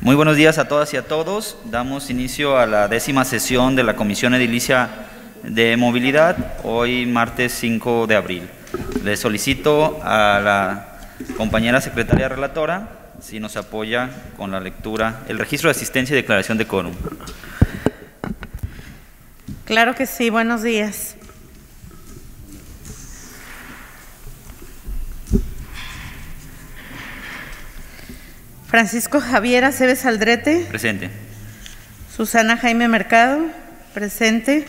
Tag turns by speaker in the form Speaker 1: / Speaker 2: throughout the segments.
Speaker 1: Muy buenos días a todas y a todos. Damos inicio a la décima sesión de la Comisión Edilicia de Movilidad, hoy martes 5 de abril. Le solicito a la compañera secretaria relatora si nos apoya con la lectura, el registro de asistencia y declaración de quórum.
Speaker 2: Claro que sí, buenos días. Francisco Javier Aceves Aldrete,
Speaker 1: Presente.
Speaker 2: Susana Jaime Mercado, presente.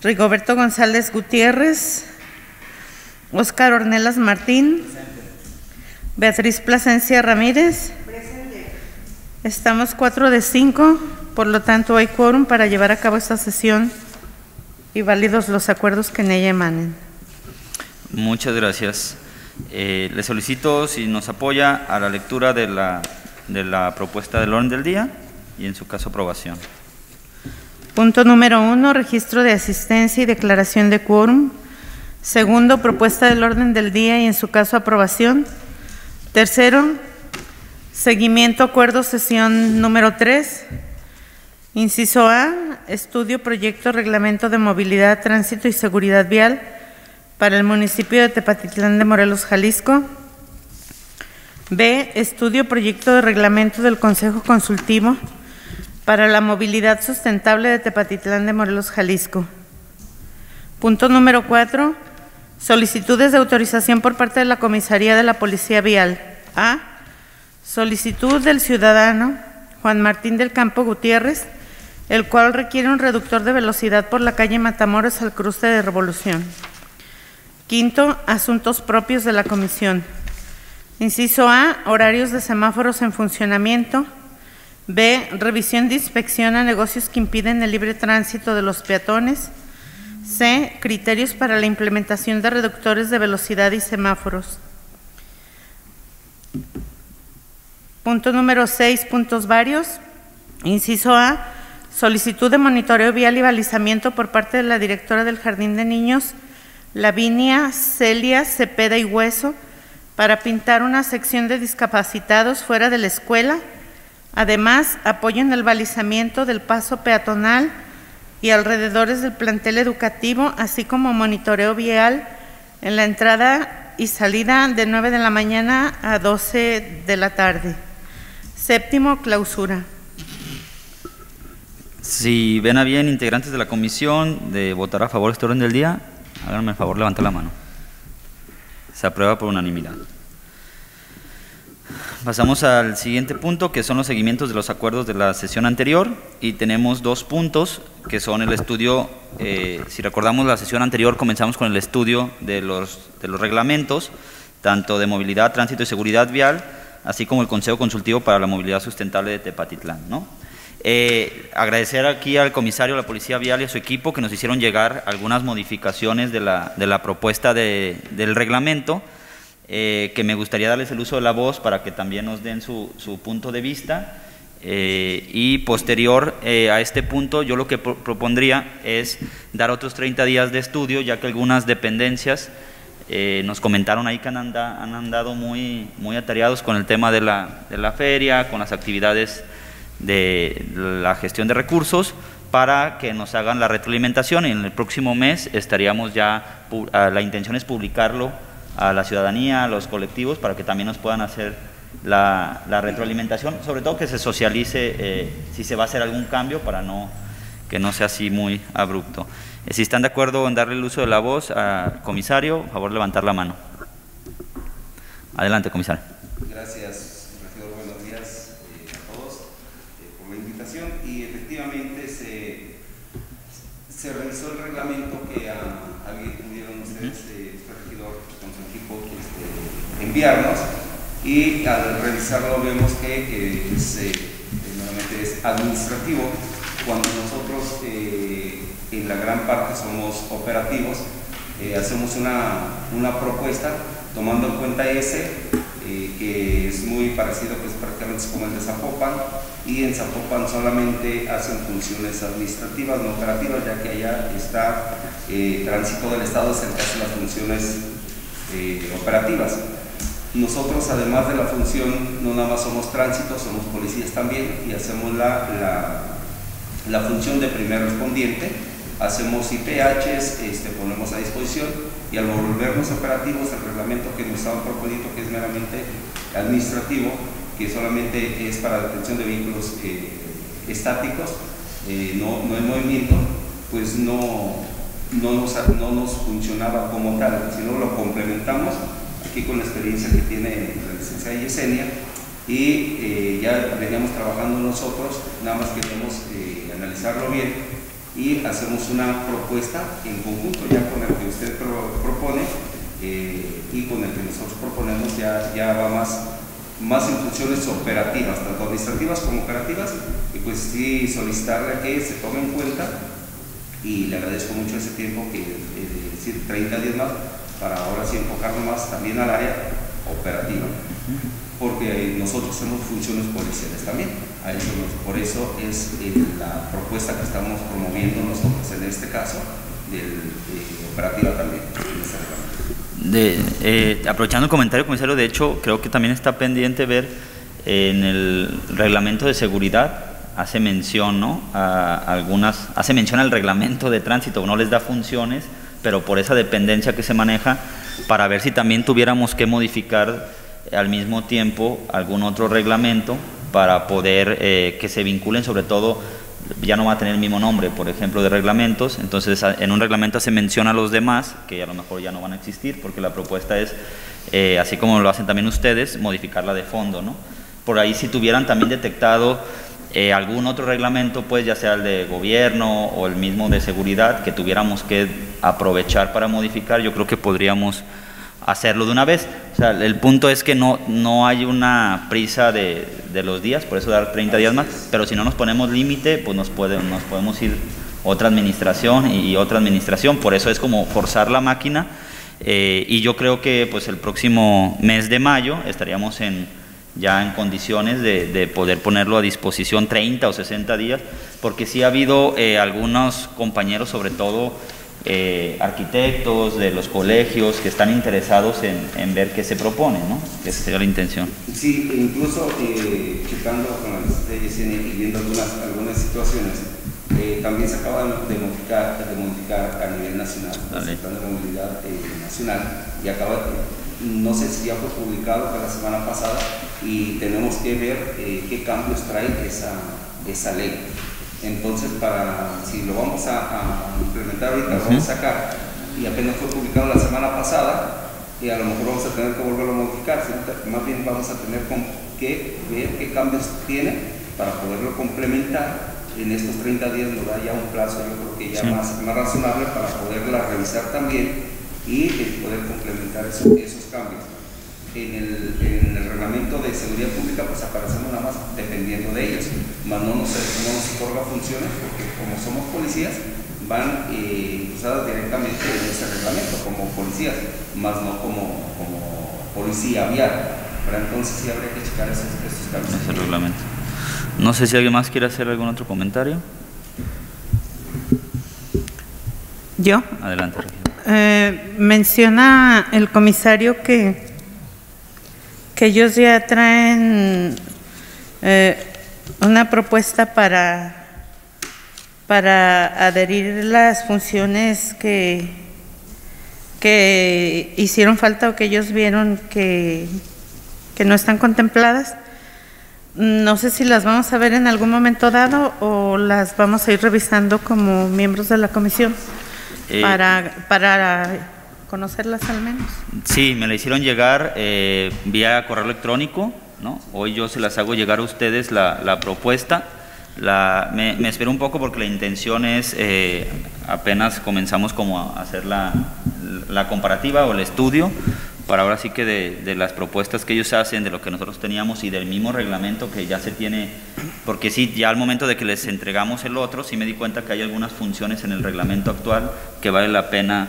Speaker 2: Rigoberto González Gutiérrez, Óscar Ornelas Martín, Beatriz Plasencia Ramírez. Estamos cuatro de cinco, por lo tanto hay quórum para llevar a cabo esta sesión y válidos los acuerdos que en ella emanen.
Speaker 1: Muchas gracias. Eh, le solicito si nos apoya a la lectura de la, de la propuesta del orden del día y en su caso aprobación.
Speaker 2: Punto número uno, registro de asistencia y declaración de quórum. Segundo, propuesta del orden del día y en su caso aprobación. Tercero, seguimiento acuerdo sesión número tres. Inciso A, estudio proyecto reglamento de movilidad, tránsito y seguridad vial para el municipio de Tepatitlán de Morelos, Jalisco. B, estudio proyecto de reglamento del Consejo Consultivo para la movilidad sustentable de Tepatitlán de Morelos, Jalisco. Punto número cuatro, solicitudes de autorización por parte de la Comisaría de la Policía Vial. A, solicitud del ciudadano Juan Martín del Campo Gutiérrez, el cual requiere un reductor de velocidad por la calle Matamoros al cruce de Revolución. Quinto, asuntos propios de la comisión. Inciso A, horarios de semáforos en funcionamiento. B, revisión de inspección a negocios que impiden el libre tránsito de los peatones. C, criterios para la implementación de reductores de velocidad y semáforos. Punto número 6, puntos varios. Inciso A, solicitud de monitoreo vial y balizamiento por parte de la directora del Jardín de Niños, Lavinia Celia Cepeda y Hueso, para pintar una sección de discapacitados fuera de la escuela. Además, apoyo en el balizamiento del paso peatonal y alrededores del plantel educativo, así como monitoreo vial en la entrada y salida de 9 de la mañana a 12 de la tarde. Séptimo, clausura.
Speaker 1: Si ven a bien, integrantes de la comisión, de votar a favor de este orden del día, háganme el favor, levantar la mano. Se aprueba por unanimidad. Pasamos al siguiente punto, que son los seguimientos de los acuerdos de la sesión anterior, y tenemos dos puntos, que son el estudio, eh, si recordamos la sesión anterior, comenzamos con el estudio de los, de los reglamentos, tanto de movilidad, tránsito y seguridad vial, así como el Consejo Consultivo para la Movilidad Sustentable de Tepatitlán. ¿no? Eh, agradecer aquí al comisario de la Policía Vial y a su equipo que nos hicieron llegar algunas modificaciones de la, de la propuesta de, del reglamento, eh, que me gustaría darles el uso de la voz para que también nos den su, su punto de vista. Eh, y posterior a este punto, yo lo que pro propondría es dar otros 30 días de estudio, ya que algunas dependencias nos comentaron ahí que han, han andado muy, muy atareados con el tema de la, de la feria, con las actividades de la gestión de recursos, para que nos hagan la retroalimentación y en el próximo mes estaríamos ya, la intención es publicarlo a la ciudadanía, a los colectivos, para que también nos puedan hacer la, la retroalimentación, sobre todo que se socialice eh, si se va a hacer algún cambio para no que no sea así muy abrupto. Eh, si están de acuerdo en darle el uso de la voz al comisario, por favor levantar la mano. Adelante, comisario.
Speaker 3: Gracias, regidor. Buenos días eh, a todos eh, por la invitación. Y efectivamente se, se revisó el reglamento que a, alguien pudieron ustedes, eh, este regidor, con su equipo, este, enviarnos. Y al revisarlo vemos que eh, es, eh, nuevamente es administrativo, cuando nosotros eh, en la gran parte somos operativos, eh, hacemos una, una propuesta tomando en cuenta ese, eh, que es muy parecido, pues prácticamente es como el de Zapopan, y en Zapopan solamente hacen funciones administrativas, no operativas, ya que allá está eh, tránsito del Estado, se hace las funciones eh, operativas. Nosotros, además de la función, no nada más somos tránsito, somos policías también y hacemos la, la función de primer respondiente, hacemos IPHs, este, ponemos a disposición y al volvernos operativos, el reglamento que nos estaban proponiendo, que es meramente administrativo, que solamente es para detención de vehículos eh, estáticos, eh, no, no en movimiento, pues no, no, nos, no nos funcionaba como tal, sino lo complementamos aquí con la experiencia que tiene la licenciada Yesenia y eh, ya veníamos trabajando nosotros, nada más queríamos eh, analizarlo bien y hacemos una propuesta en conjunto ya con el que usted pro, propone eh, y con el que nosotros proponemos ya, ya va más, más en funciones operativas, tanto administrativas como operativas y pues sí solicitarle a que se tome en cuenta y le agradezco mucho ese tiempo que eh, decir 30 días más para ahora sí enfocarnos más también al área operativa porque nosotros hacemos funciones policiales también a eso nos, por eso es eh, la propuesta que estamos promoviendo nosotros en este caso del eh, operativa también
Speaker 1: de, eh, aprovechando el comentario comisario de hecho creo que también está pendiente ver en el reglamento de seguridad hace mención ¿no? a algunas, hace mención al reglamento de tránsito, no les da funciones, pero por esa dependencia que se maneja, para ver si también tuviéramos que modificar al mismo tiempo algún otro reglamento para poder eh, que se vinculen sobre todo ya no va a tener el mismo nombre, por ejemplo, de reglamentos, entonces en un reglamento se menciona a los demás, que a lo mejor ya no van a existir, porque la propuesta es, eh, así como lo hacen también ustedes, modificarla de fondo, ¿no? Por ahí si tuvieran también detectado eh, algún otro reglamento, pues ya sea el de gobierno o el mismo de seguridad, que tuviéramos que aprovechar para modificar, yo creo que podríamos hacerlo de una vez. O sea, el punto es que no, no hay una prisa de, de los días, por eso dar 30 días más, pero si no nos ponemos límite, pues nos, puede, nos podemos ir otra administración y, otra administración, por eso es como forzar la máquina. Eh, y yo creo que pues el próximo mes de mayo estaríamos en ya en condiciones de, de, poder ponerlo a disposición 30 o 60 días, porque sí ha habido eh, algunos compañeros, sobre todo eh, arquitectos de los colegios, que están interesados en, en, ver qué se propone, ¿no? Que esa sería la intención.
Speaker 3: Sí, incluso eh, checando con las leyes y viendo algunas, algunas situaciones, eh, también se acaba de modificar, de modificar a nivel nacional, el plan de movilidad nacional, y acaba no sé si ya fue publicado fue la semana pasada y tenemos que ver eh, qué cambios trae esa, esa ley. Entonces, para, si lo vamos a, a implementar ahorita, lo vamos a sacar y apenas fue publicado la semana pasada y a lo mejor vamos a tener que volverlo a modificar, más bien vamos a tener que ver qué cambios tiene para poderlo complementar en estos 30 días nos da ya un plazo, yo creo que ya sí. más, más razonable para poderla revisar también y eh, poder complementar eso, esos cambios. En el, en el, reglamento de seguridad pública pues aparecemos nada más dependiendo de ellos, más no nos, no nos otorga funciones porque como somos policías van eh, usadas directamente en ese reglamento como policías, más no como, como policía vial. Pero entonces sí habría que checar esos, esos cambios.
Speaker 1: Ese reglamento. No sé si alguien más quiere hacer algún otro comentario.
Speaker 2: Yo.
Speaker 1: Adelante.
Speaker 2: Eh, menciona el comisario que, que ellos ya traen eh, una propuesta para, para adherir las funciones que, que hicieron falta o que ellos vieron que, que no están contempladas. No sé si las vamos a ver en algún momento dado o las vamos a ir revisando como miembros de la comisión. Eh, para, para conocerlas al menos.
Speaker 1: Sí, me la hicieron llegar eh, vía correo electrónico, ¿no? Hoy yo se las hago llegar a ustedes la, la propuesta. La, me, me espero un poco porque la intención es, eh, apenas comenzamos como a hacer la, la comparativa o el estudio, para ahora sí que de, de, las propuestas que ellos hacen, de lo que nosotros teníamos y del mismo reglamento que ya se tiene, porque sí, ya al momento de que les entregamos el otro, sí me di cuenta que hay algunas funciones en el reglamento actual que vale la pena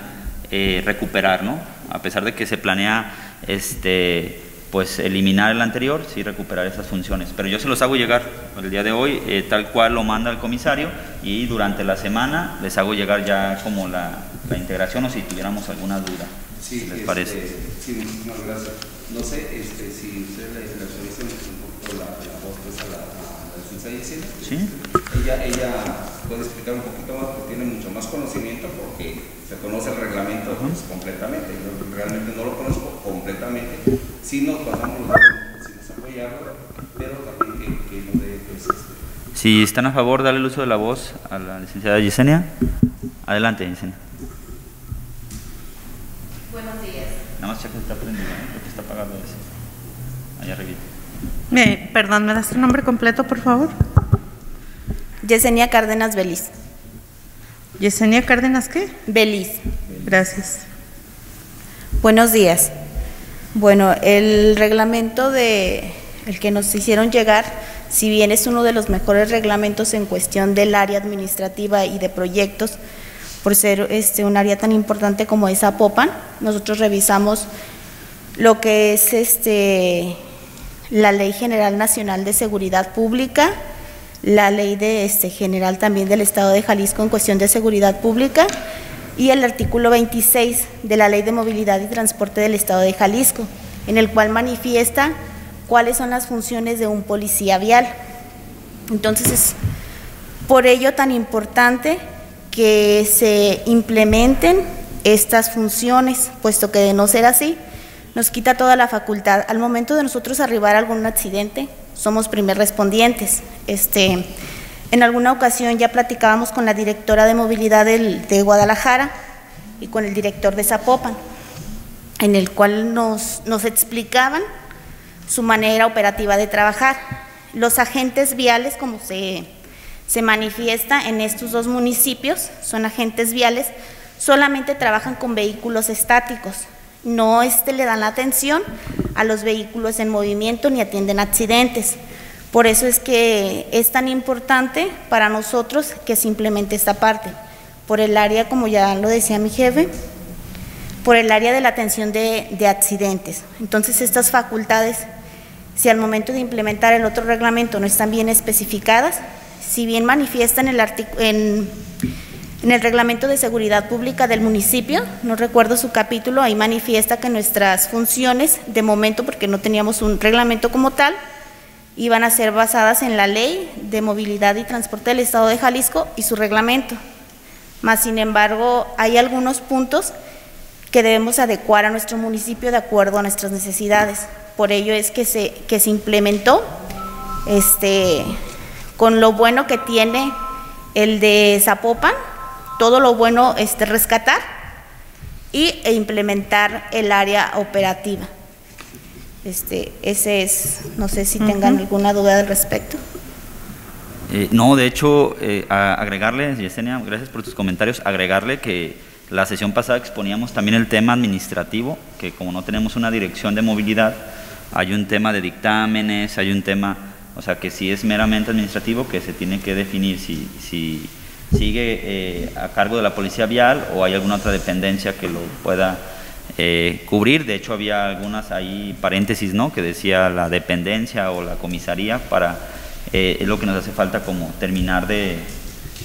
Speaker 1: eh, recuperar, ¿no? A pesar de que se planea este, pues eliminar el anterior, sí recuperar esas funciones. Pero yo se los hago llegar el día de hoy, eh, tal cual lo manda el comisario, y durante la semana les hago llegar ya como la, la integración o si tuviéramos alguna duda.
Speaker 3: Sí,
Speaker 1: ¿Les
Speaker 3: este,
Speaker 1: parece?
Speaker 3: Sí, muchísimas gracias. No sé este, si ustedes le, le un poquito la, la voz pues, a la, a la licenciada.
Speaker 1: Sí.
Speaker 3: Ella, ella puede explicar un poquito más porque tiene mucho más conocimiento porque se conoce el reglamento pues, completamente. Yo realmente no lo conozco completamente. Sí nos pasamos los sí nos apoyarlo, pero también que, que nos dé pues, este,
Speaker 1: Si están a favor, darle el uso de la voz a la licenciada Yesenia. Adelante, Yesenia.
Speaker 4: Buenos días.
Speaker 1: Nada más checa si está prendido, ¿eh? porque está apagado ese. Allá arriba.
Speaker 2: Perdón, ¿me das tu nombre completo, por favor?
Speaker 4: Yesenia Cárdenas Beliz.
Speaker 2: Yesenia Cárdenas, ¿qué?
Speaker 4: Beliz.
Speaker 2: Gracias.
Speaker 4: Buenos días. Bueno, el reglamento de el que nos hicieron llegar, si bien es uno de los mejores reglamentos en cuestión del área administrativa y de proyectos, por ser este un área tan importante como es Zapopan, nosotros revisamos lo que es este la Ley General Nacional de Seguridad Pública, la Ley de este general también del Estado de Jalisco en cuestión de seguridad pública y el artículo 26 de la Ley de Movilidad y Transporte del Estado de Jalisco, en el cual manifiesta cuáles son las funciones de un policía vial. Entonces es por ello tan importante que se implementen estas funciones, puesto que de no ser así, nos quita toda la facultad. Al momento de nosotros arribar a algún accidente, somos primer respondientes. Este, en alguna ocasión ya platicábamos con la directora de movilidad de Guadalajara y con el director de Zapopan, en el cual nos, nos explicaban su manera operativa de trabajar. Los agentes viales, como se, se manifiesta en estos dos municipios, son agentes viales, solamente trabajan con vehículos estáticos, no este, le dan la atención a los vehículos en movimiento ni atienden accidentes. Por eso es que es tan importante para nosotros que se implemente esta parte. Por el área, como ya lo decía mi jefe, por el área de la atención de, de accidentes. Entonces, estas facultades, si al momento de implementar el otro reglamento no están bien especificadas, si bien manifiestan el artic- en, el reglamento de seguridad pública del municipio, no recuerdo su capítulo, ahí manifiesta que nuestras funciones, de momento, porque no teníamos un reglamento como tal, iban a ser basadas en la ley de movilidad y transporte del Estado de Jalisco y su reglamento. Más sin embargo, hay algunos puntos que debemos adecuar a nuestro municipio de acuerdo a nuestras necesidades. Por ello es que se, que se implementó este, con lo bueno que tiene el de Zapopan, todo lo bueno este, rescatar y, e implementar el área operativa. Este, ese es, no sé si tengan alguna duda al respecto.
Speaker 1: Eh, no, de hecho, eh, a- agregarle, Yesenia, gracias por tus comentarios, agregarle que la sesión pasada exponíamos también el tema administrativo, que como no tenemos una dirección de movilidad, hay un tema de dictámenes, hay un tema, o sea, que si es meramente administrativo, que se tiene que definir si, si sigue eh, a cargo de la policía vial o hay alguna otra dependencia que lo pueda eh, cubrir. De hecho, había algunas ahí paréntesis, ¿no? Que decía la dependencia o la comisaría para eh, es lo que nos hace falta como terminar de,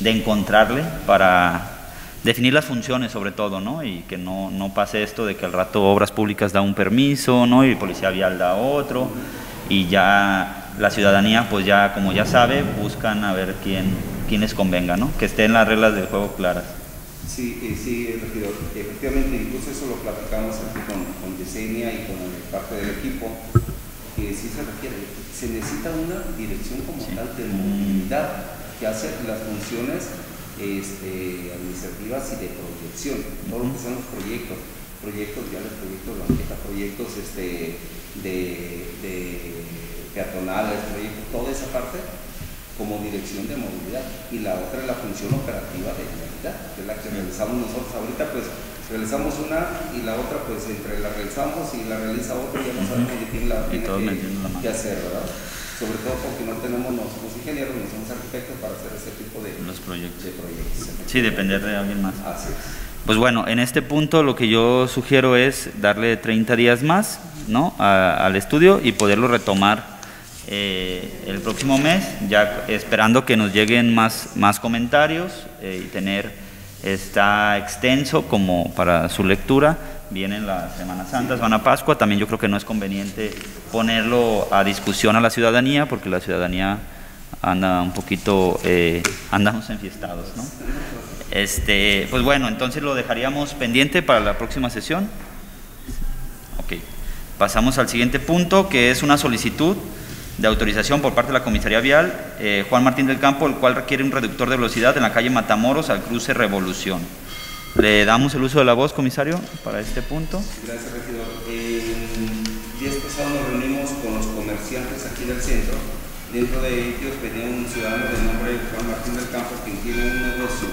Speaker 1: de encontrarle para definir las funciones sobre todo, ¿no? Y que no, no pase esto de que al rato Obras Públicas da un permiso, ¿no? Y Policía Vial da otro y ya la ciudadanía, pues ya, como ya sabe, buscan a ver quién, quién les convenga, ¿no? Que estén las reglas del juego claras.
Speaker 3: Sí, eh, sí, regidor. Efectivamente, incluso eso lo platicamos aquí con, con Yesenia y con parte del equipo, que sí se requiere, se necesita una dirección como
Speaker 1: Sí.
Speaker 3: tal de movilidad que hace las funciones este, administrativas y de proyección, todo lo que son los proyectos, proyectos viales, proyectos banqueta, proyectos este, de, de peatonales, proyectos, toda esa parte como dirección de movilidad y la otra es la función operativa de movilidad, que es la que realizamos nosotros ahorita, pues realizamos una y la otra pues entre la realizamos y la realiza otra ya no sabemos de quién la
Speaker 1: Y
Speaker 3: tiene que, que hacer, ¿verdad? Sobre todo porque no tenemos, no somos ingenieros, no somos arquitectos para hacer ese tipo de,
Speaker 1: Los proyectos.
Speaker 3: de proyectos.
Speaker 1: Sí, depender de alguien más.
Speaker 3: Así es.
Speaker 1: Pues bueno, en este punto lo que yo sugiero es darle 30 días más ¿no? a- al estudio y poderlo retomar eh, el próximo mes, ya esperando que nos lleguen más, más comentarios eh, y tener está extenso como para su lectura vienen las Semanas Santas, van a Pascua, también yo creo que no es conveniente ponerlo a discusión a la ciudadanía, porque la ciudadanía anda un poquito, eh, andamos enfiestados, ¿no? Este, pues bueno, entonces lo dejaríamos pendiente para la próxima sesión. Ok, pasamos al siguiente punto, que es una solicitud de autorización por parte de la Comisaría Vial, eh, Juan Martín del Campo, el cual requiere un reductor de velocidad en la calle Matamoros al cruce Revolución. Le damos el uso de la voz, comisario, para este punto.
Speaker 3: Gracias, regidor. El día pasado nos reunimos con los comerciantes aquí del centro. Dentro de ellos venía un ciudadano de nombre Juan Martín del Campo, quien tiene un negocio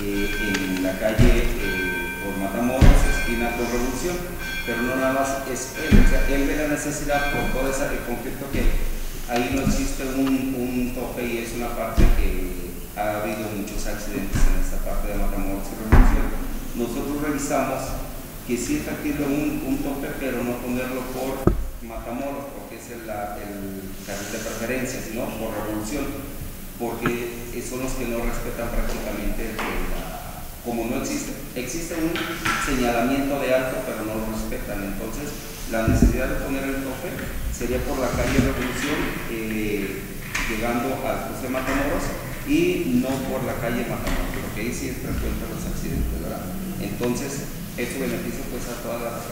Speaker 3: eh, en la calle eh, por Matamoros, esquina por Revolución pero no nada más es él, o él ve la necesidad por todo ese conflicto que ahí no existe un, un, tope y es una parte que ha habido muchos accidentes en esta parte de Matamoros y Revolución. Nosotros revisamos que sí efectivo un, un tope, pero no ponerlo por Matamoros, porque es el, el carril de preferencia, sino por Revolución, porque son los que no respetan prácticamente la como no existe, existe un señalamiento de alto, pero no lo respetan. Entonces, la necesidad de poner el tope sería por la calle Revolución, eh, llegando cruce de Matamoros, y no por la calle Matamoros, porque ahí sí frecuentan los accidentes, ¿verdad? Entonces, eso beneficia pues a todas las,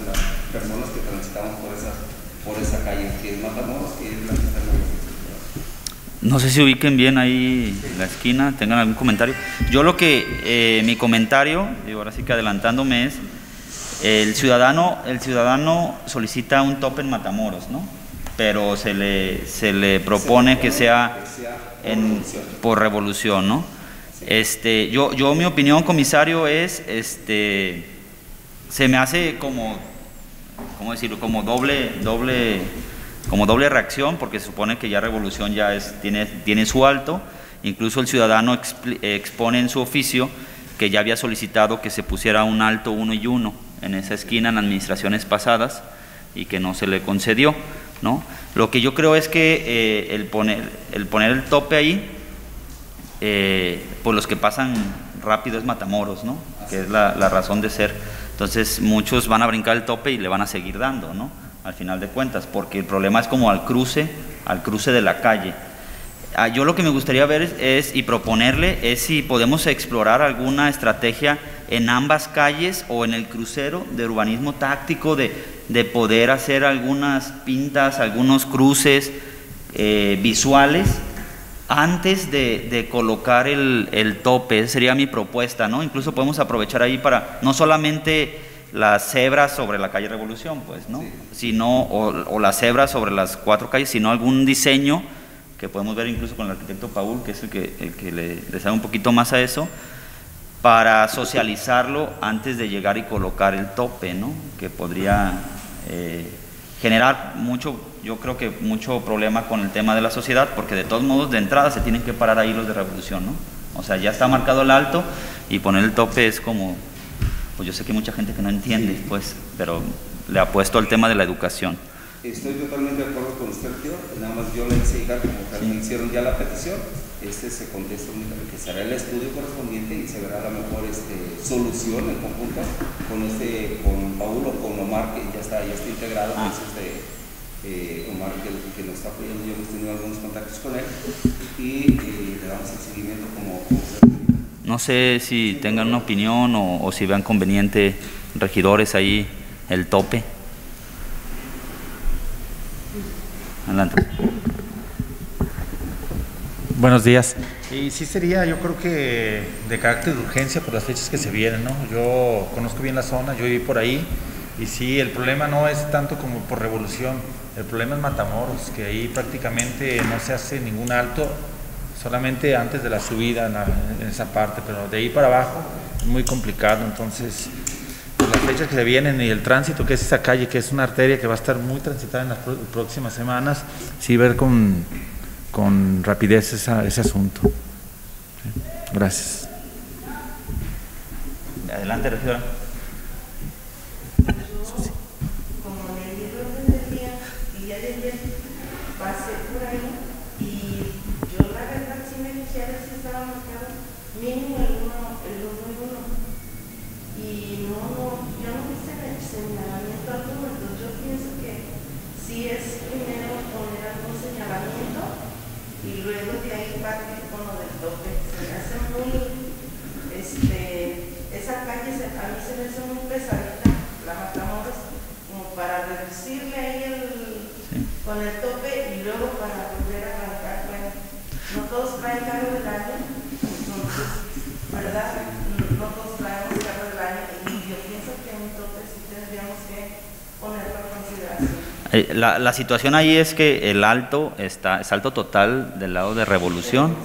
Speaker 3: personas que transitamos por esa, por esa calle, que es Matamoros, que es la que está en
Speaker 1: no sé si ubiquen bien ahí la esquina, tengan algún comentario. Yo lo que, eh, mi comentario, y ahora sí que adelantándome es, el ciudadano, el ciudadano solicita un tope en Matamoros, ¿no? Pero se le, se le propone que sea en, por revolución, ¿no? Este, yo, yo mi opinión, comisario, es, este, se me hace como, ¿cómo decirlo? Como doble, doble como doble reacción, porque se supone que ya Revolución ya es, tiene, tiene su alto, incluso el ciudadano expone en su oficio que ya había solicitado que se pusiera un alto uno y uno en esa esquina en administraciones pasadas y que no se le concedió. ¿no? Lo que yo creo es que eh, el, poner, el poner el tope ahí, eh, por los que pasan rápido es Matamoros, ¿no? que es la, la razón de ser. Entonces muchos van a brincar el tope y le van a seguir dando, ¿no? Al final de cuentas, porque el problema es como al cruce, al cruce de la calle. Ah, yo lo que me gustaría ver es, y proponerle es si podemos explorar alguna estrategia en ambas calles o en el crucero de urbanismo táctico de, de poder hacer algunas pintas, algunos cruces eh, visuales antes de, colocar el, tope. Sería mi propuesta, ¿no? Incluso podemos aprovechar ahí para no solamente las cebras sobre la calle Revolución, pues, ¿no? Sino, o, las cebras sobre las cuatro calles, sino algún diseño que podemos ver incluso con el arquitecto Paul, que es el que, el que le, sabe un poquito más a eso, para socializarlo antes de llegar y colocar el tope, ¿no? Que podría eh, generar mucho, yo creo que mucho problema con el tema de la sociedad, porque de todos modos de entrada se tienen que parar ahí los de Revolución, ¿no? O sea, ya está marcado el alto y poner el tope es como pues yo sé que hay mucha gente que no entiende, pues, pero le apuesto al tema de la educación.
Speaker 3: Estoy totalmente de acuerdo con usted, tío. Nada más yo le llegar, como tal, me hicieron ya la petición. Este se contesta únicamente que será el estudio correspondiente y se verá la mejor este, solución en conjunto con este, con Paulo, con Omar, que ya está, ya está integrado, ah. es este, eh, Omar que, que, nos está apoyando, yo hemos tenido algunos contactos con él y eh, le damos el seguimiento como, como
Speaker 1: no sé si tengan una opinión o, si vean conveniente, regidores, ahí el tope. Adelante.
Speaker 5: Buenos días. Y sí sería, yo creo que de carácter de urgencia por las fechas que se vienen, ¿no? Yo conozco bien la zona, yo viví por ahí y sí, el problema no es tanto como por revolución, el problema es Matamoros, que ahí prácticamente no se hace ningún alto solamente antes de la subida en, esa parte, pero de ahí para abajo es muy complicado, entonces pues, las fechas que se vienen y el tránsito que es esa calle, que es una arteria que va a estar muy transitada en las próximas semanas, sí ver con, con rapidez ese asunto. Gracias.
Speaker 1: Adelante, regidora.
Speaker 6: mínimo el uno, el uno y uno. Y no, no, yo no quise
Speaker 2: empático con lo del tope. Se me hace muy, este, esa calle se- a mí se me hace muy pesadita, la Matamoros, como para reducirle ahí el, con el tope y luego para volver a arrancar. Bueno, no todos traen carro del año, entonces, ¿verdad? No todos traemos carro del año y yo pienso que un tope sí tendríamos que ponerlo a consideración.
Speaker 1: Eh, La, la situación ahí es que el alto está, es alto total del lado de Revolución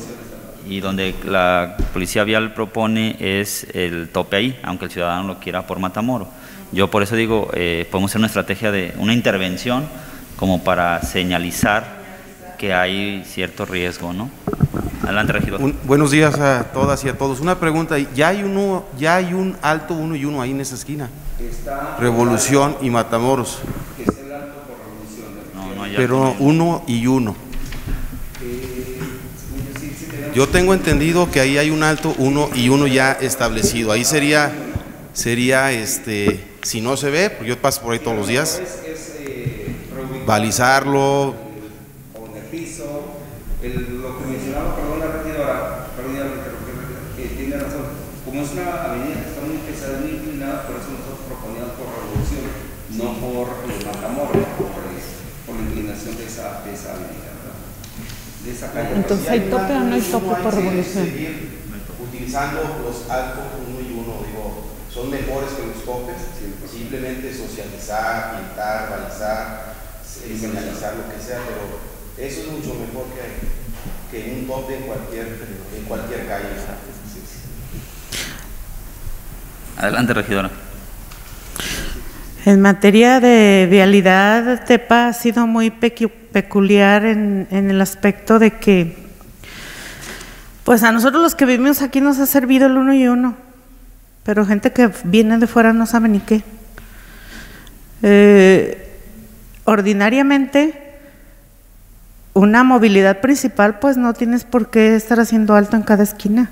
Speaker 1: y donde la policía vial propone es el tope ahí, aunque el ciudadano lo quiera por Matamoro. Yo por eso digo, eh, podemos hacer una estrategia de una intervención como para señalizar que hay cierto riesgo, ¿no? Adelante, regidor.
Speaker 6: Un- buenos días a todas y a todos. Una pregunta, ya hay uno, ya hay un alto uno y uno ahí en esa esquina.
Speaker 3: Está
Speaker 6: Revolución y Matamoros,
Speaker 3: que es el alto por revolución.
Speaker 1: No, no, ya
Speaker 6: pero uno y uno. Yo tengo entendido que ahí hay un alto uno y uno ya establecido. Ahí sería, sería este, si no se ve, pues yo paso por ahí todos los días,
Speaker 3: eh,
Speaker 6: balizarlo,
Speaker 3: o en el piso. El- lo que mencionaba, perdón, la regidora, perdón, ya lo interrumpí, que tiene razón. Como es una avenida que está muy pesada, muy inclinada, por eso nosotros proponíamos por revolución, no por eh, Matamoros, por, eh, por la inclinación de esa, de esa avenida, ¿verdad? De esa calle.
Speaker 7: Entonces, ¿hay tope o no hay tope por revolución?
Speaker 6: utilizando los altos uno y uno, digo, son mejores que los topes, simplemente socializar, pintar, balizar, eh, señalizar lo que sea, pero eso es mucho mejor que, que un tope en cualquier, en cualquier calle.
Speaker 1: Adelante, regidora.
Speaker 2: En materia de vialidad, Tepa ha sido muy pecu- peculiar en, en el aspecto de que, pues a nosotros los que vivimos aquí nos ha servido el uno y uno, pero gente que viene de fuera no sabe ni qué. Eh, ordinariamente, una movilidad principal, pues no tienes por qué estar haciendo alto en cada esquina.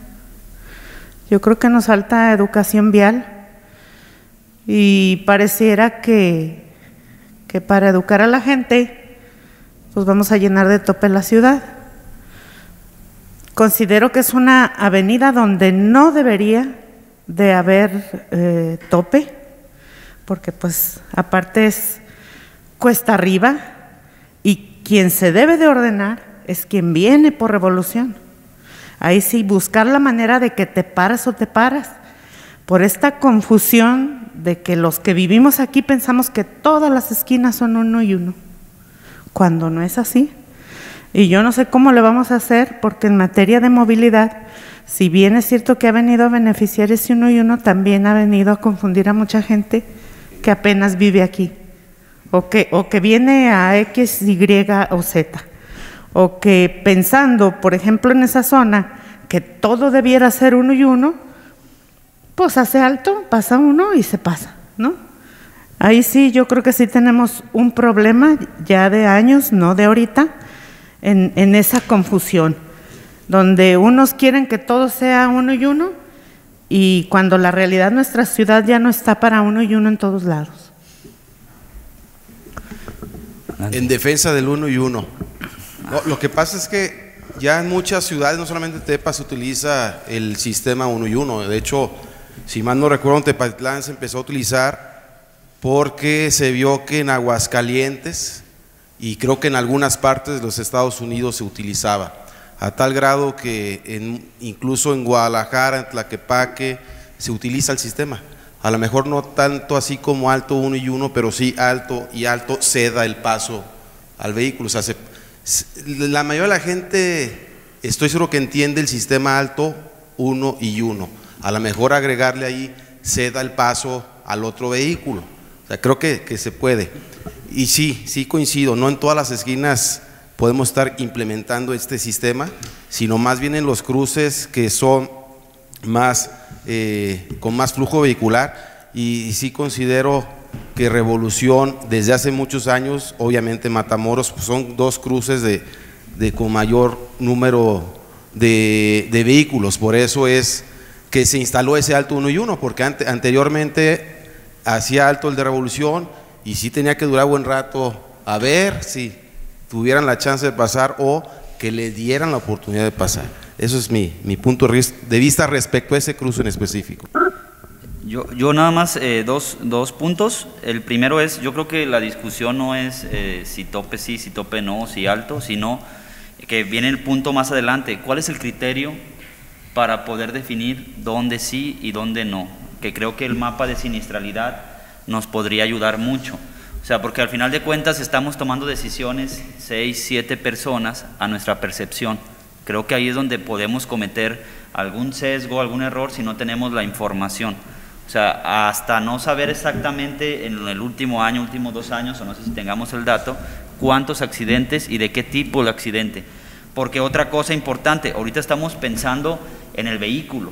Speaker 2: Yo creo que nos falta educación vial y pareciera que, que para educar a la gente, pues vamos a llenar de tope la ciudad. Considero que es una avenida donde no debería de haber eh, tope, porque pues aparte es cuesta arriba y quien se debe de ordenar es quien viene por revolución. Ahí sí, buscar la manera de que te paras o te paras. Por esta confusión de que los que vivimos aquí pensamos que todas las esquinas son uno y uno, cuando no es así. Y yo no sé cómo le vamos a hacer, porque en materia de movilidad, si bien es cierto que ha venido a beneficiar ese uno y uno, también ha venido a confundir a mucha gente que apenas vive aquí, o que, o que viene a X, Y o Z, o que pensando, por ejemplo, en esa zona, que todo debiera ser uno y uno, pues hace alto, pasa uno y se pasa, ¿no? Ahí sí, yo creo que sí tenemos un problema ya de años, no de ahorita, en, en esa confusión, donde unos quieren que todo sea uno y uno, y cuando la realidad nuestra ciudad ya no está para uno y uno en todos lados.
Speaker 6: En defensa del uno y uno. No, lo que pasa es que ya en muchas ciudades, no solamente Tepa, se utiliza el sistema uno y uno. De hecho, si mal no recuerdo, Tepatitlán se empezó a utilizar porque se vio que en Aguascalientes y creo que en algunas partes de los Estados Unidos se utilizaba. A tal grado que incluso en Guadalajara, en Tlaquepaque, se utiliza el sistema. A lo mejor no tanto así como alto uno y uno, pero sí alto y alto ceda el paso al vehículo. O sea, la mayoría de la gente, estoy seguro que entiende el sistema alto uno y uno. A lo mejor agregarle ahí ceda el paso al otro vehículo. O sea, creo que, que se puede. Y sí, sí coincido, no en todas las esquinas podemos estar implementando este sistema, sino más bien en los cruces que son más, eh, con más flujo vehicular y, sí considero que Revolución desde hace muchos años, obviamente Matamoros, pues son dos cruces de, de con mayor número de, de vehículos, por eso es que se instaló ese alto uno y uno, porque ante- anteriormente hacía alto el de Revolución y sí tenía que durar buen rato a ver si tuvieran la chance de pasar o que le dieran la oportunidad de pasar. Eso es mi, mi punto de vista respecto a ese cruce en específico.
Speaker 1: Yo, yo nada más eh, dos, dos, puntos. El primero es, yo creo que la discusión no es eh, si tope sí, si tope no, si alto, sino que viene el punto más adelante. ¿Cuál es el criterio para poder definir dónde sí y dónde no? Que creo que el mapa de siniestralidad nos podría ayudar mucho. O sea, porque al final de cuentas estamos tomando decisiones, seis, siete personas, a nuestra percepción. Creo que ahí es donde podemos cometer algún sesgo, algún error si no tenemos la información. O sea, hasta no saber exactamente en el último año, últimos dos años, o no sé si tengamos el dato, cuántos accidentes y de qué tipo de accidente. Porque otra cosa importante, ahorita estamos pensando en el vehículo,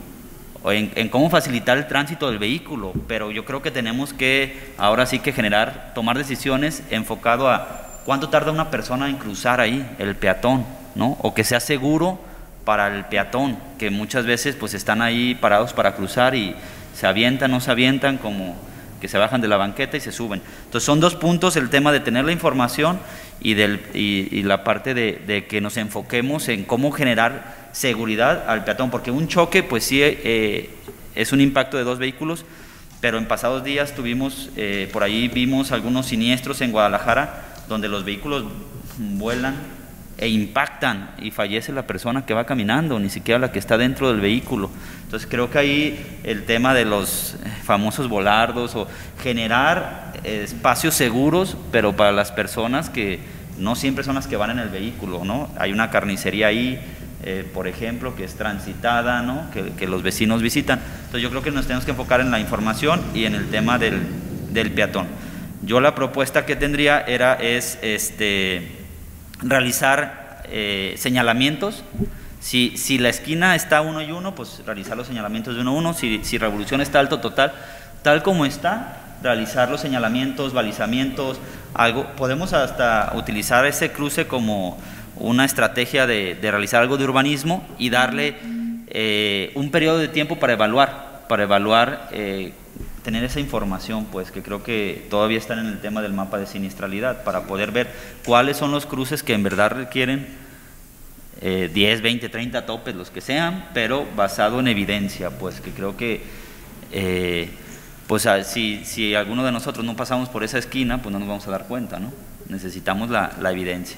Speaker 1: o en, en, cómo facilitar el tránsito del vehículo, pero yo creo que tenemos que ahora sí que generar, tomar decisiones enfocado a cuánto tarda una persona en cruzar ahí, el peatón, ¿no? O que sea seguro para el peatón, que muchas veces pues están ahí parados para cruzar y se avientan, no se avientan, como que se bajan de la banqueta y se suben. Entonces son dos puntos, el tema de tener la información y, del, y, la parte de, que nos enfoquemos en cómo generar seguridad al peatón, porque un choque pues sí eh, es un impacto de dos vehículos, pero en pasados días tuvimos, eh, por ahí vimos algunos siniestros en Guadalajara, donde los vehículos vuelan e impactan y fallece la persona que va caminando, ni siquiera la que está dentro del vehículo. Entonces creo que ahí el tema de los famosos volardos o generar espacios seguros, pero para las personas que no siempre son las que van en el vehículo, ¿no? Hay una carnicería ahí, eh, por ejemplo, que es transitada, ¿no? Que, que, los vecinos visitan. Entonces yo creo que nos tenemos que enfocar en la información y en el tema del, del peatón. Yo la propuesta que tendría era es este realizar eh, señalamientos. Si, si, la esquina está uno y uno, pues realizar los señalamientos de uno a uno. Si, si revolución está alto total, tal como está, realizar los señalamientos, balizamientos, algo. Podemos hasta utilizar ese cruce como una estrategia de, de realizar algo de urbanismo y darle eh, un periodo de tiempo para evaluar, para evaluar eh, tener esa información, pues que creo que todavía están en el tema del mapa de siniestralidad, para poder ver cuáles son los cruces que en verdad requieren eh, 10, 20, 30 topes, los que sean, pero basado en evidencia, pues que creo que eh, pues si, si alguno de nosotros no pasamos por esa esquina, pues no nos vamos a dar cuenta, ¿no? Necesitamos la, la evidencia.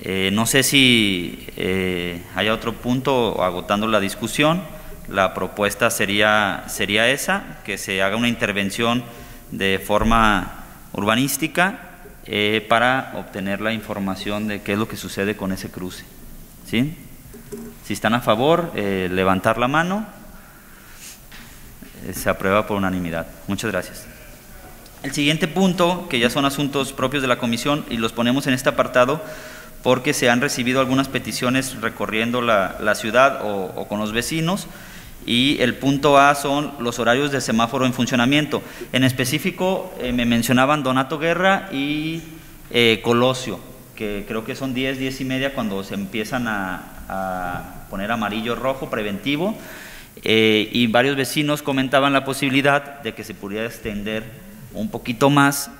Speaker 1: Eh, no sé si eh, hay otro punto agotando la discusión. La propuesta sería, sería esa, que se haga una intervención de forma urbanística eh, para obtener la información de qué es lo que sucede con ese cruce. ¿sí? Si están a favor, levantar la mano. Se aprueba por unanimidad. Muchas gracias. El siguiente punto, que ya son asuntos propios de la comisión y los ponemos en este apartado porque se han recibido algunas peticiones recorriendo la, la ciudad o, con los vecinos y el punto A son los horarios de semáforo en funcionamiento. En específico, eh, me mencionaban Donato Guerra y eh, Colosio, que creo que son 10, 10 y media cuando se empiezan a, a poner amarillo rojo preventivo. Eh, y varios vecinos comentaban la posibilidad de que se pudiera extender un poquito más,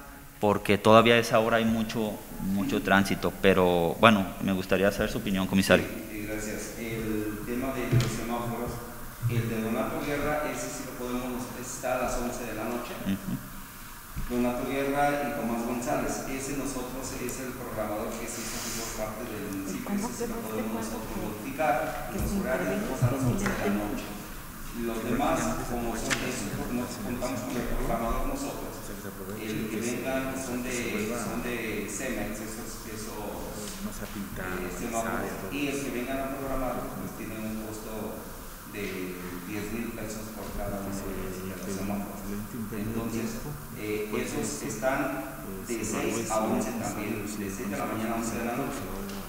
Speaker 1: porque todavía a esa hora hay mucho, mucho tránsito. Pero bueno, me gustaría saber su opinión, comisario.
Speaker 3: Sí, gracias. El tema de los semáforos el de Donato Guerra, ese sí lo podemos, está a las 11 de la noche. Uh -huh. Donato Guerra y Tomás González, ese nosotros es el programador que se hizo por parte del municipio, ese sí lo podemos nosotros modificar, los horarios a las 11 de la noche. Los demás, como son esos, nos contamos con el programador nosotros. El que vengan son de, son de Cemex, esos, esos eh, semáforos. Y el que vengan a programar, pues tienen un costo de 10 mil pesos por cada uno de los semáforos. Entonces, eh, esos están de 6 a 11 también, de 6 de la mañana a 11 de la noche.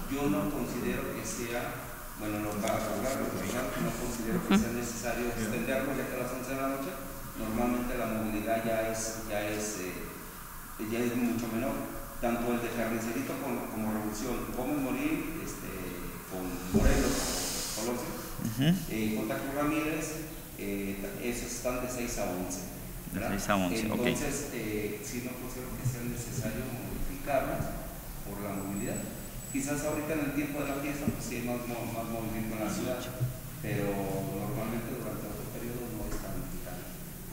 Speaker 3: Yo no considero que sea, bueno, no para colgar, no considero que sea necesario extenderlo ya que a las 11 de la noche. Normalmente la movilidad ya es, ya es, eh, ya es mucho menor. Tanto el de Carnicerito como, como Revolución, Gómez Morir, este, con Morelos, Colosio, Uh -huh. eh, Ramírez, eh, esos están de 6 a 11.
Speaker 1: ¿verdad? De 6 a 11,
Speaker 3: Entonces,
Speaker 1: ok.
Speaker 3: eh, sí no considero que sea necesario modificarlas por la movilidad. Quizás ahorita en el tiempo de la fiesta, pues sí hay más, más movimiento en la ciudad, pero normalmente durante otro periodo no es tan, tan,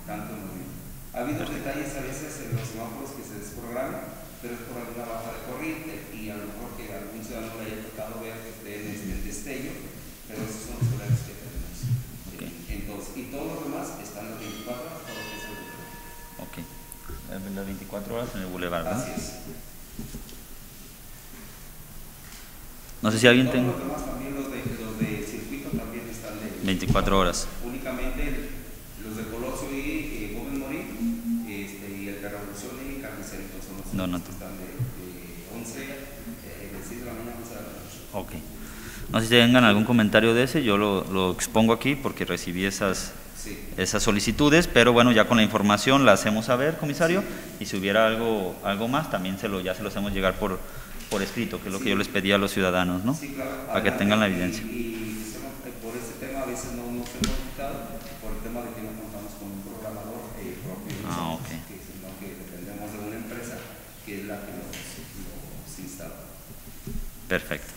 Speaker 3: tanto movimiento. Ha habido detalles a veces en los semáforos que se desprograman, pero es por alguna baja de corriente y a lo mejor que algún ciudadano le haya tocado ver que esté en este destello, pero esos son los horarios que tenemos. Entonces, y todos los demás están las 24 horas por lo que es el boulevard.
Speaker 1: Ok. Las 24 horas en el Boulevard, ¿verdad?
Speaker 3: Así es.
Speaker 1: No sé si alguien tenga
Speaker 3: los demás también, los de, los de circuito también están de
Speaker 1: 24 horas.
Speaker 3: Únicamente
Speaker 1: No, no.
Speaker 3: de, de 11, de 6 de la mañana a 11 de la noche.
Speaker 1: Ok. No sé si tengan algún comentario de ese, yo lo, expongo aquí porque recibí esas, solicitudes, pero bueno, ya con la información la hacemos saber, comisario, y si hubiera algo, algo más, también se lo, ya se lo hacemos llegar por, por escrito, que es lo que yo les pedí a los ciudadanos, ¿no?
Speaker 3: Claro.
Speaker 1: Para que tengan la evidencia.
Speaker 3: La que instala.
Speaker 1: Perfecto.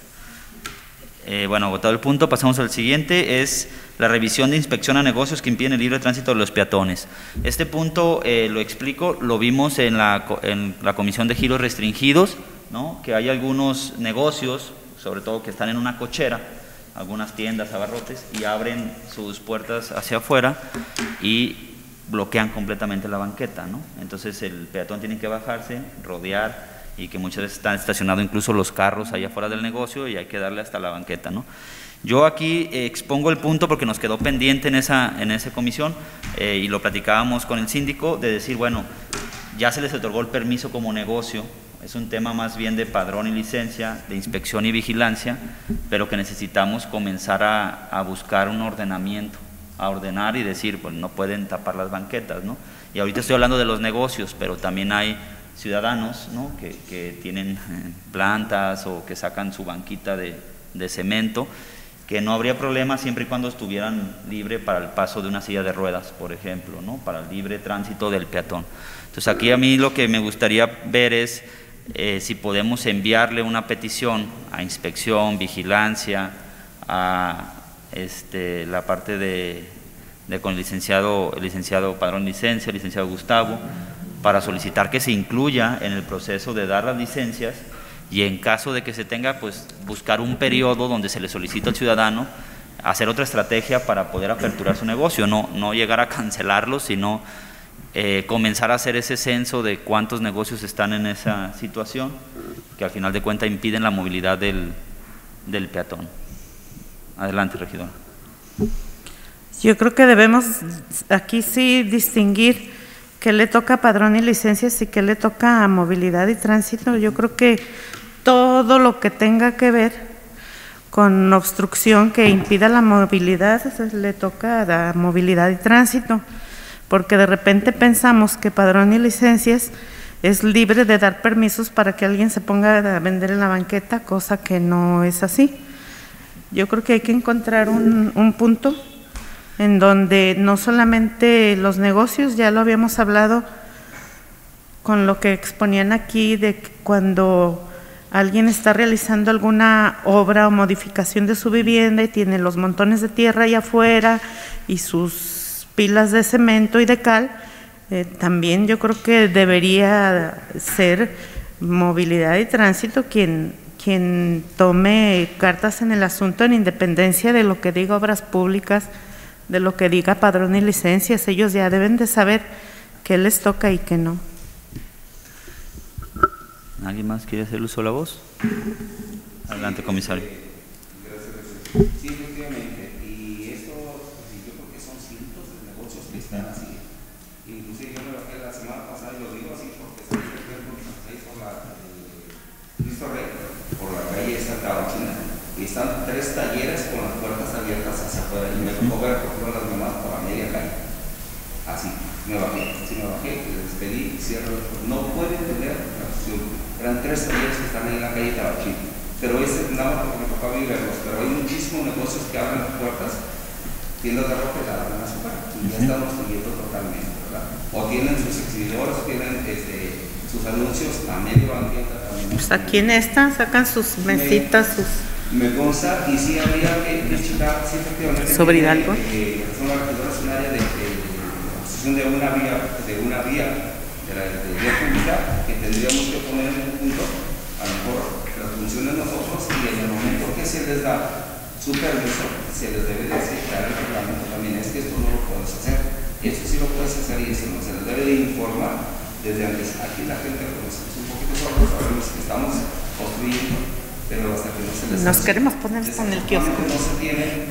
Speaker 1: Eh, bueno, agotado el punto, pasamos al siguiente, es la revisión de inspección a negocios que impiden el libre tránsito de los peatones. Este punto eh, lo explico, lo vimos en la, en la Comisión de Giros Restringidos, ¿no? que hay algunos negocios, sobre todo que están en una cochera, algunas tiendas, abarrotes, y abren sus puertas hacia afuera y bloquean completamente la banqueta, ¿no? Entonces el peatón tiene que bajarse, rodear y que muchas veces están estacionados incluso los carros allá afuera del negocio y hay que darle hasta la banqueta, ¿no? Yo aquí eh, expongo el punto porque nos quedó pendiente en esa, en esa comisión eh, y lo platicábamos con el síndico de decir, bueno, ya se les otorgó el permiso como negocio, es un tema más bien de padrón y licencia, de inspección y vigilancia, pero que necesitamos comenzar a, a buscar un ordenamiento, a ordenar y decir, pues no pueden tapar las banquetas, ¿no? Y ahorita estoy hablando de los negocios, pero también hay ciudadanos, ¿no? Que, que tienen eh, plantas o que sacan su banquita de, de cemento, que no habría problema siempre y cuando estuvieran libre para el paso de una silla de ruedas, por ejemplo, ¿no? para el libre tránsito del peatón. Entonces aquí a mí lo que me gustaría ver es eh, si podemos enviarle una petición a inspección, vigilancia, a este, la parte de, con el licenciado, el licenciado Padrón Licencia, el licenciado Gustavo, para solicitar que se incluya en el proceso de dar las licencias y en caso de que se tenga, pues buscar un periodo donde se le solicita al ciudadano hacer otra estrategia para poder aperturar su negocio, no, no llegar a cancelarlo, sino eh, comenzar a hacer ese censo de cuántos negocios están en esa situación, que al final de cuentas impiden la movilidad del, del peatón. Adelante, regidor.
Speaker 2: Yo creo que debemos aquí sí distinguir qué le toca a padrón y licencias y qué le toca a movilidad y tránsito. Yo creo que todo lo que tenga que ver con obstrucción que impida la movilidad eso le toca a movilidad y tránsito, porque de repente pensamos que padrón y licencias es libre de dar permisos para que alguien se ponga a vender en la banqueta, cosa que no es así. Yo creo que hay que encontrar un, un punto en donde no solamente los negocios, ya lo habíamos hablado con lo que exponían aquí, de cuando alguien está realizando alguna obra o modificación de su vivienda y tiene los montones de tierra allá afuera y sus pilas de cemento y de cal, eh, también yo creo que debería ser movilidad y tránsito quien, quien tome cartas en el asunto en independencia de lo que diga obras públicas, de lo que diga padrón y licencias. Ellos ya deben de saber qué les toca y qué no.
Speaker 1: ¿Alguien más quiere hacer uso de la voz? Adelante, comisario.
Speaker 3: Sí, efectivamente. Y esto, pues, yo creo que son cientos de negocios que están así. Inclusive yo me bajé la semana pasada y lo digo así porque se me por la eh, Cristo Rey, por la calle Santa Bachina. Y están tres talleres con las puertas abiertas hacia afuera. Y me tocó ver por todas las demás por la media calle. Así, me bajé, así me bajé, les pedí, cierro, no pueden tener la opción. Eran tres talleres que están ahí en la calle Tabachín. Pero ese nada más porque me tocaba ir verlos, pero hay muchísimos negocios que abren las puertas, tiendas de ropa y la abren afuera. Y ya están obstruyendo totalmente, ¿verdad? O tienen sus exhibidores, tienen este, su sus anuncios a medio banqueta también.
Speaker 2: Pues aquí en esta sacan sus mesitas, sus...
Speaker 3: Me consta y sí habría que checar si efectivamente
Speaker 2: ¿Sobre Hidalgo?
Speaker 3: eh, son regidores un área de, de, de de una vía, de una vía de la de vía pública que tendríamos que poner en un punto, a lo mejor las funciones nosotros y en el momento que se les da su permiso, se les debe de aceptar el reglamento también, es que esto no lo puedes hacer, esto sí lo puedes hacer y eso no se les debe de informar desde antes. Aquí la gente es un poquito sordo, sabemos que estamos construyendo, pero hasta que no se les
Speaker 2: Nos
Speaker 3: hace,
Speaker 2: queremos poner con el kiosco.
Speaker 3: no se tiene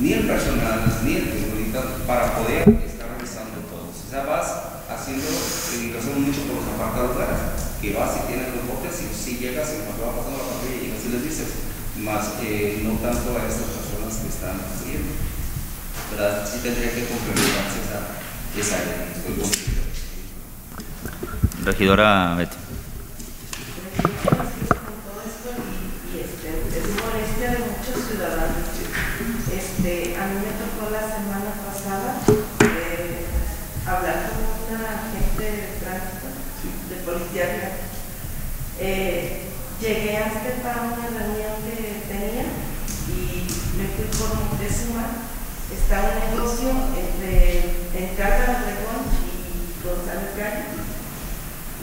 Speaker 3: ni el personal, ni el figurita para poder estar revisando todos. O sea, vas haciendo, y lo hacemos mucho por los apartados de que vas y tienes reportes y si llegas y cuando va pasando la pantalla llegas y les dices, más eh, no tanto a esas personas que están siguiendo. ¿Verdad? Sí tendría que complementarse esa, esa área.
Speaker 1: Regidora Betty.
Speaker 8: todo esto y, y, este, es de muchos ciudadanos. Este, a mí me tocó la semana pasada eh, hablar con una agente de tránsito, de policía. Eh, llegué hasta para una reunión que tenía y me fui por Moctezuma. Está un negocio entre Encarga Obregón y González Gallo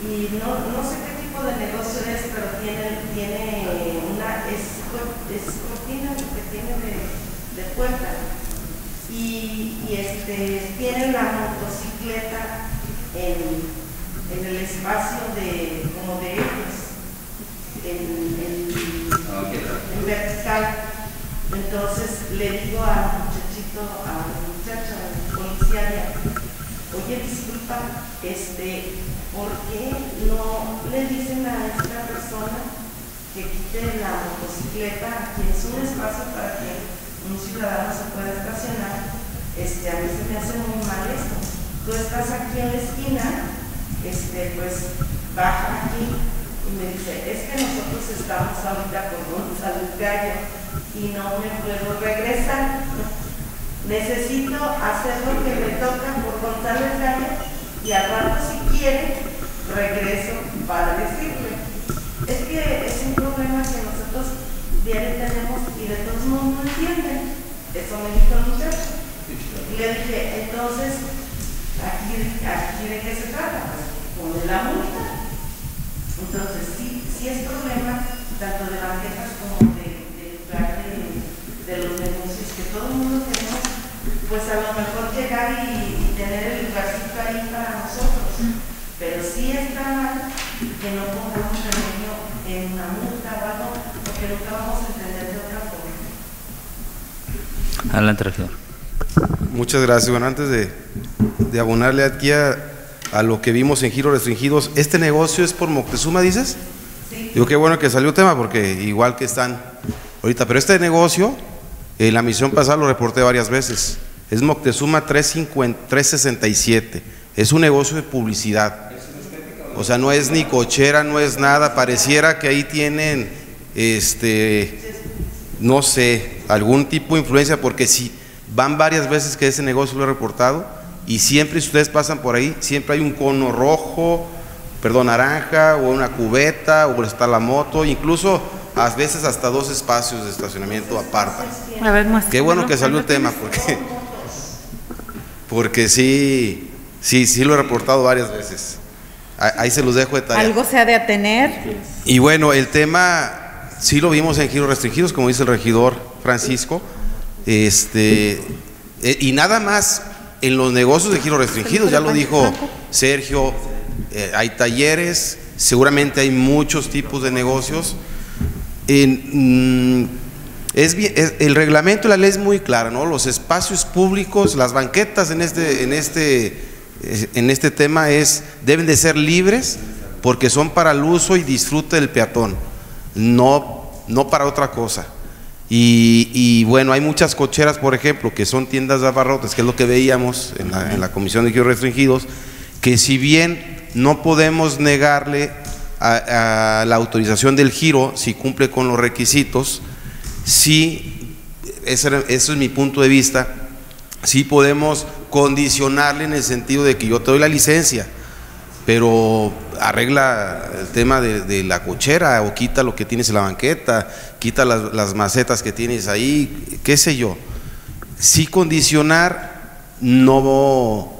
Speaker 8: y no, no sé qué tipo de negocio es, pero tiene, tiene una, es, es lo que tiene de, de puerta. Y, y este, tiene la motocicleta en, en el espacio de, como de ellos, en, en, vertical. Entonces le digo al muchachito, al muchacho, al policía, oye, disculpa, este, ¿por qué no le dicen a esta persona que quite la motocicleta aquí en su espacio para que un ciudadano se pueda estacionar? Este, a mí se me hace muy mal esto. Tú estás aquí en la esquina, este, pues baja aquí y me dice, es que nosotros estamos ahorita con González Gallo y no me puedo regresar. Necesito hacer lo que me toca por González Gallo y al rato si quiere regreso para decirle. Es que es un problema que nosotros diario tenemos y de todos modos no entienden. Eso me dijo el muchacho. Y le dije, entonces, ¿aquí, aquí de qué se trata? Pues con la multa. Entonces, sí, sí es problema tanto de banquetas como de, de lugar de, de los negocios que todo el mundo tenemos, pues a lo mejor llegar y, y tener el lugarcito ahí para nosotros. Pero sí está mal que no pongamos remedio en una multa o algo, porque nunca vamos a entender de otra forma.
Speaker 1: Adelante, regidor.
Speaker 6: Muchas gracias. Bueno, antes de, de abonarle aquí a, a lo que vimos en giros restringidos, ¿este negocio es por Moctezuma, dices?
Speaker 8: Sí.
Speaker 6: Digo, qué bueno que salió el tema, porque igual que están ahorita, pero este negocio, en la misión pasada lo reporté varias veces, es Moctezuma 350 367, es un negocio de publicidad. O sea, no es ni cochera, no es nada, pareciera que ahí tienen, este, no sé, algún tipo de influencia, porque si van varias veces que ese negocio lo he reportado, y siempre si ustedes pasan por ahí, siempre hay un cono rojo, perdón, naranja, o una cubeta, o está la moto, incluso a veces hasta dos espacios de estacionamiento apartan.
Speaker 2: A ver.
Speaker 6: Qué bueno que salió el tema, porque, porque sí, sí, sí lo he reportado varias veces. Ahí se los dejo de tarea.
Speaker 2: Algo se ha de atener.
Speaker 6: Y bueno, el tema sí lo vimos en giros restringidos, como dice el regidor Francisco. Este, eh, y nada más en los negocios de giros restringidos, ya lo dijo Sergio, eh, hay talleres, seguramente hay muchos tipos de negocios. En, mm, es bien- es- el reglamento y la ley es muy clara, ¿no? Los espacios públicos, las banquetas en este, en este, en este tema es, deben de ser libres porque son para el uso y disfrute del peatón, no, no para otra cosa. Y, y bueno, hay muchas cocheras, por ejemplo, que son tiendas de abarrotes, que es lo que veíamos en la, en la Comisión de Giros Restringidos, que si bien no podemos negarle a, a la autorización del giro si cumple con los requisitos, sí, ese eso es mi punto de vista, sí podemos condicionarle en el sentido de que yo te doy la licencia, pero arregla el tema de, la cochera o quita lo que tienes en la banqueta, quita las, las macetas que tienes ahí, qué sé yo. Sí condicionar, no,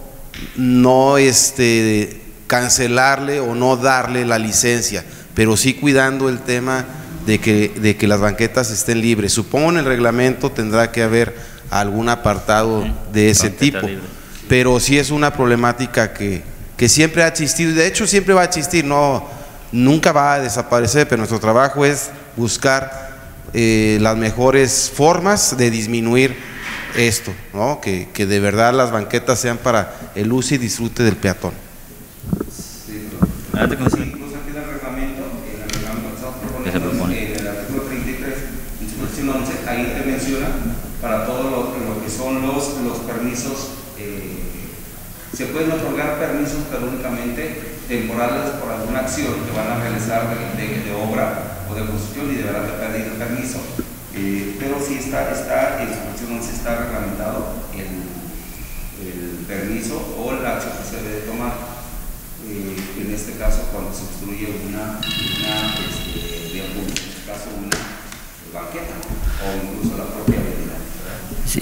Speaker 6: no este, cancelarle o no darle la licencia, pero sí cuidando el tema de que, de que las banquetas estén libres. Supongo en el reglamento tendrá que haber algún apartado de ese tipo,
Speaker 1: libre.
Speaker 6: pero sí es una problemática que, que siempre ha existido y de hecho siempre va a existir, no, nunca va a desaparecer, pero nuestro trabajo es buscar eh, las mejores formas de disminuir esto, ¿no? que, que de verdad las banquetas sean para el uso y disfrute del peatón
Speaker 1: consejero.
Speaker 3: Incluso aquí en el reglamento, en el reglamento que estamos
Speaker 1: ¿Qué se
Speaker 3: proponiendo,
Speaker 1: propone?
Speaker 3: en el artículo 33, disposición 11, ahí te menciona para todo lo, lo que son los, los eh, se pueden otorgar permisos, pero únicamente temporales por alguna acción que van a realizar de, de- de obra o de construcción y deberán de pedir permiso. Eh, pero sí está, está, en disposición 11 está reglamentado el, permiso o la acción que se debe tomar eh, en este caso cuando se obstruye una, una este, en este caso una banqueta o incluso la propia.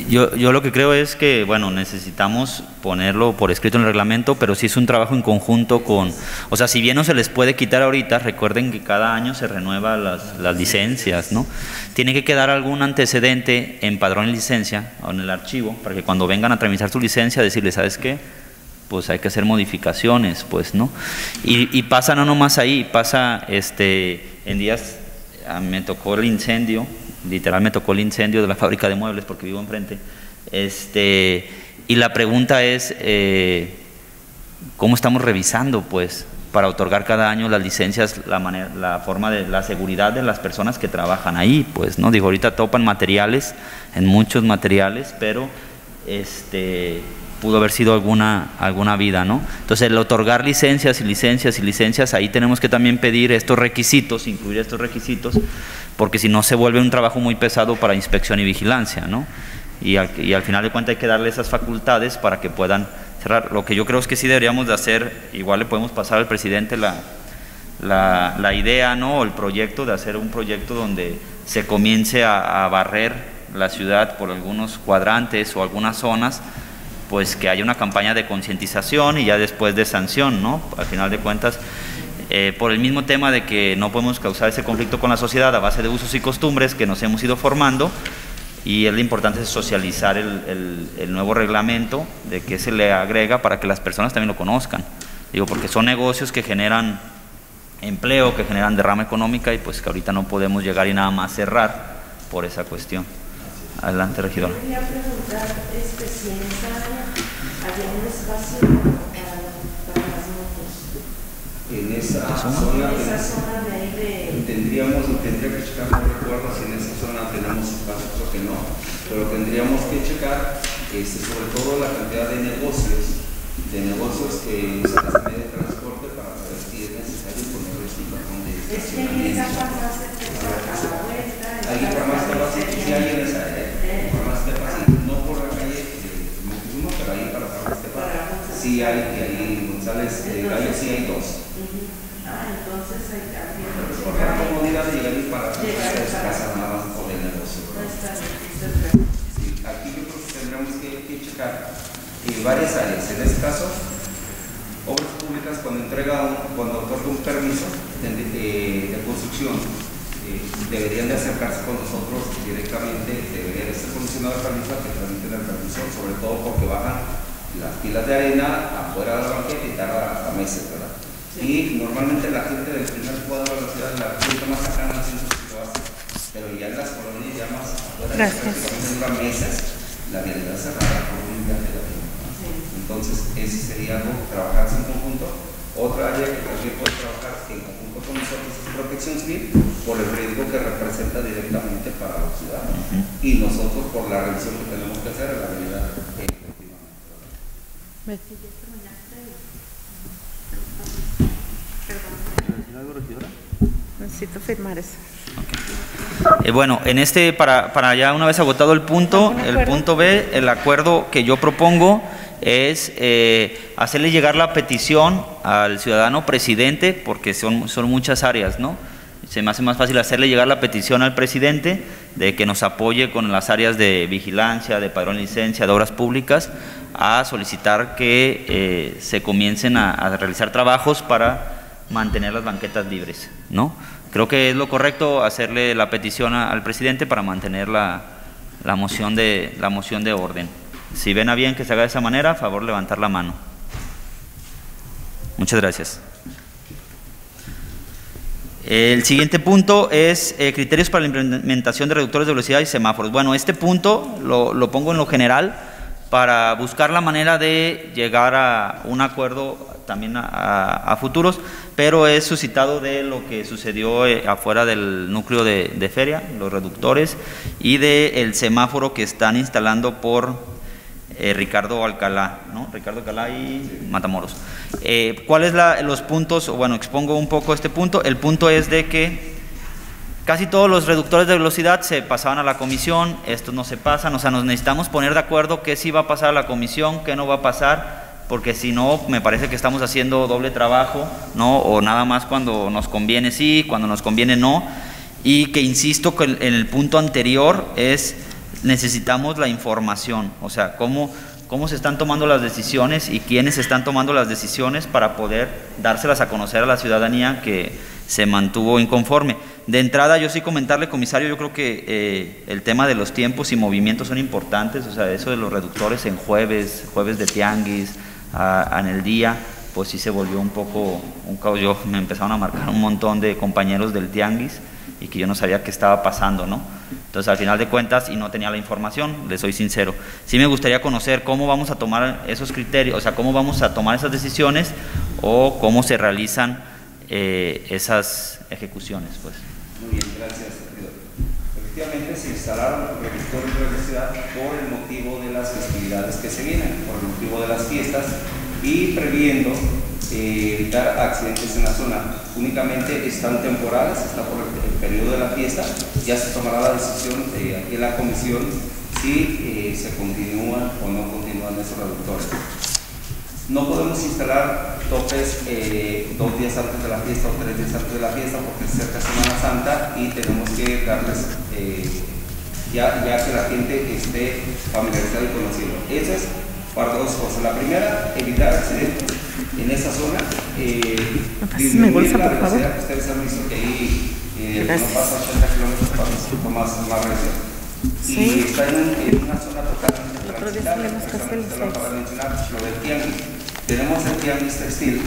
Speaker 1: Yo, yo lo que creo es que, bueno, necesitamos ponerlo por escrito en el reglamento, pero sí es un trabajo en conjunto con, o sea, si bien no se les puede quitar ahorita, recuerden que cada año se renueva las, las licencias, ¿no? Tiene que quedar algún antecedente en padrón y licencia o en el archivo, para que cuando vengan a tramitar su licencia, decirles, ¿sabes qué? Pues hay que hacer modificaciones, pues, ¿no? Y, y pasa no nomás ahí, pasa este, en días, ah, me tocó el incendio, literal me tocó el incendio de la fábrica de muebles porque vivo enfrente. Este, y la pregunta es, eh, ¿cómo estamos revisando, pues, para otorgar cada año las licencias, la, manera, la forma de la seguridad de las personas que trabajan ahí? Pues, ¿no? Digo, ahorita topan materiales, en muchos materiales, pero este, pudo haber sido alguna, alguna vida, ¿no? Entonces, el otorgar licencias y licencias y licencias, ahí tenemos que también pedir estos requisitos, incluir estos requisitos, porque si no se vuelve un trabajo muy pesado para inspección y vigilancia, ¿no? Y al, y al final de cuentas hay que darle esas facultades para que puedan cerrar. Lo que yo creo es que sí deberíamos de hacer, igual le podemos pasar al presidente la, la, la idea, ¿no? O el proyecto de hacer un proyecto donde se comience a, a barrer la ciudad por algunos cuadrantes o algunas zonas, pues que haya una campaña de concientización y ya después de sanción, ¿no? Al final de cuentas, eh, por el mismo tema de que no podemos causar ese conflicto con la sociedad a base de usos y costumbres que nos hemos ido formando, y es lo importante es socializar el, el- nuevo reglamento de que se le agrega para que las personas también lo conozcan. Digo, porque son negocios que generan empleo, que generan derrama económica y pues que ahorita no podemos llegar y nada más cerrar por esa cuestión. Adelante, regidor.
Speaker 8: Quería preguntar este, si en esa área había un espacio para, para las motos.
Speaker 3: En esa
Speaker 1: zona?
Speaker 3: zona
Speaker 8: En esa zona de ahí de...
Speaker 3: tendríamos, tendría que checar, no recuerdo si en esa zona tenemos espacio, creo que no, pero tendríamos que checar este, sobre todo la cantidad de negocios, de negocios que usan este medio de transporte para saber si es necesario un cajón de
Speaker 8: Es que en esa
Speaker 3: estacionamiento.
Speaker 8: farmacia te a la vuelta.
Speaker 3: Ahí
Speaker 8: está
Speaker 3: por más que
Speaker 8: la
Speaker 3: pase, sí hay en esa área, por más que pase, no por la calle eh, Moctezuma, pero ahí para San Esteban, sí hay, y ahí González eh, Gallo sí hay dos.
Speaker 8: Ah, entonces hay también.
Speaker 3: Por la comodidad de llegar para su casa nada más por el negocio. Sí, aquí yo creo que tendremos que, que checar eh, varias áreas. En este caso, obras públicas cuando entrega un, cuando otorga un permiso de, de- de construcción, eh, deberían de acercarse con nosotros directamente, debería de ser condicionado el permiso a que tramiten el permiso, sobre todo porque bajan las pilas de arena afuera de la banqueta y tarda a meses, ¿verdad? Y normalmente la gente del primer cuadro de la ciudad, la gente más cercana sí lo hace, pero ya en las colonias ya más afuera, prácticamente dura meses la vialidad cerrada por un viaje de avión. Entonces, ese sería algo, trabajarse en conjunto. Otra área que también puede trabajar en conjunto con nosotros es protección civil por el riesgo que representa directamente para la ciudad y nosotros por la revisión que tenemos que hacer en la vialidad.
Speaker 2: Necesito firmar eso.
Speaker 1: Eh, bueno, en este, para, para ya una vez agotado el punto,
Speaker 2: ¿Algún
Speaker 1: el punto B, el acuerdo que yo propongo es eh, hacerle llegar la petición al ciudadano presidente, porque son, son muchas áreas, ¿no? Se me hace más fácil hacerle llegar la petición al presidente de que nos apoye con las áreas de vigilancia, de padrón licencia, de obras públicas, a solicitar que eh, se comiencen a, a realizar trabajos para mantener las banquetas libres, ¿no? Creo que es lo correcto hacerle la petición a- al presidente para mantener la, la moción de, la moción de orden. Si ven a bien que se haga de esa manera, a favor levantar la mano. Muchas gracias. El siguiente punto es eh, criterios para la implementación de reductores de velocidad y semáforos. Bueno, este punto lo, pongo en lo general para buscar la manera de llegar a un acuerdo también a, futuros, pero es suscitado de lo que sucedió eh, afuera del núcleo de, de feria, los reductores, y del semáforo que están instalando por eh, Ricardo Alcalá, ¿no? Ricardo Alcalá y Matamoros. Eh, ¿Cuáles los puntos? Bueno, expongo un poco este punto. El punto es de que casi todos los reductores de velocidad se pasaban a la comisión, estos no se pasan, o sea, nos necesitamos poner de acuerdo qué sí va a pasar a la comisión, qué no va a pasar, porque si no, me parece que estamos haciendo doble trabajo, ¿no? O nada más cuando nos conviene sí, cuando nos conviene no, y que insisto que en el punto anterior es necesitamos la información, o sea, cómo, cómo se están tomando las decisiones y quiénes están tomando las decisiones para poder dárselas a conocer a la ciudadanía que se mantuvo inconforme. De entrada, yo sí comentarle, comisario, yo creo que eh, el tema de los tiempos y movimientos son importantes, o sea, eso de los reductores en jueves, jueves de tianguis, a- en el día, pues sí se volvió un poco un caos. Me empezaron a marcar un montón de compañeros del tianguis y que yo no sabía qué estaba pasando, ¿no? Entonces, al final de cuentas, y no tenía la información, le soy sincero. Sí me gustaría conocer cómo vamos a tomar esos criterios, o sea, cómo vamos a tomar esas decisiones o cómo se realizan eh, esas ejecuciones, pues.
Speaker 3: Muy bien, gracias, servidor. Efectivamente, se instalaron reductores de velocidad por el motivo de las festividades que se vienen, por el motivo de las fiestas y previendo eh, evitar accidentes en la zona. Únicamente están temporales, está por el, periodo de la fiesta, ya se tomará la decisión aquí en la comisión si eh, se continúan o no continúan esos reductores. No podemos instalar topes eh, dos días antes de la fiesta o tres días antes de la fiesta porque es cerca Semana Santa y tenemos que darles, ya, ya que la gente esté familiarizada y conociendo. Eso es para dos cosas. La primera, evitar accidentes en esa zona. Eh,
Speaker 2: me bolsa,
Speaker 3: la
Speaker 2: por favor.
Speaker 3: Que ustedes han visto que ahí eh, no pasa 80 kilómetros, pasa un poquito más, más recio.
Speaker 2: Sí.
Speaker 3: Y está en, en una zona totalmente transitable, precisamente lo acabo mencionar, lo del tianguis. Tenemos el tianguis textil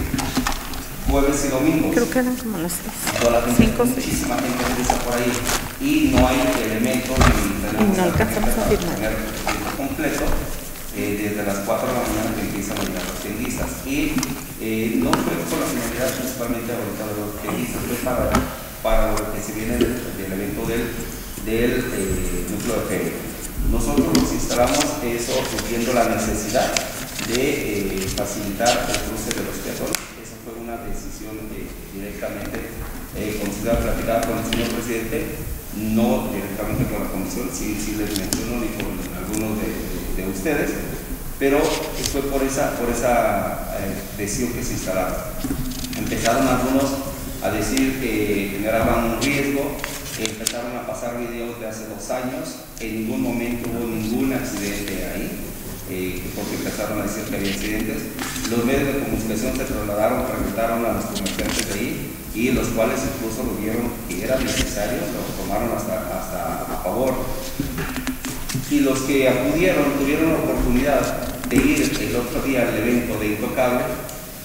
Speaker 3: jueves y domingos.
Speaker 2: Creo que eran como las
Speaker 3: seis. La gente,
Speaker 2: Cinco,
Speaker 3: muchísima seis. gente empieza por ahí y no hay elementos ni
Speaker 2: no alcanzamos a firmar.
Speaker 3: completo eh, desde las 4 de la mañana que empiezan a las 100 y eh, no fue con la finalidad principalmente de vistas, fue para, para, lo que se viene del, evento del, del eh, núcleo de feria. Nosotros nos instalamos eso subiendo la necesidad de eh, facilitar el cruce de los peatones. Esa fue una decisión directamente considerada, platicada con el señor presidente, no directamente con la comisión, sí, sí les menciono ni con algunos de ustedes, pero fue por esa, por esa eh, decisión que se instalaron. Empezaron algunos a decir que generaban un riesgo, empezaron a pasar videos de hace dos años, en ningún momento hubo ningún accidente ahí, eh, porque empezaron a decir que había accidentes. Los medios de comunicación se trasladaron, preguntaron a los comerciantes de ahí y los cuales incluso lo vieron que era necesario, lo tomaron hasta, hasta a favor. Y los que acudieron, tuvieron la oportunidad de ir el otro día al evento de Intocable,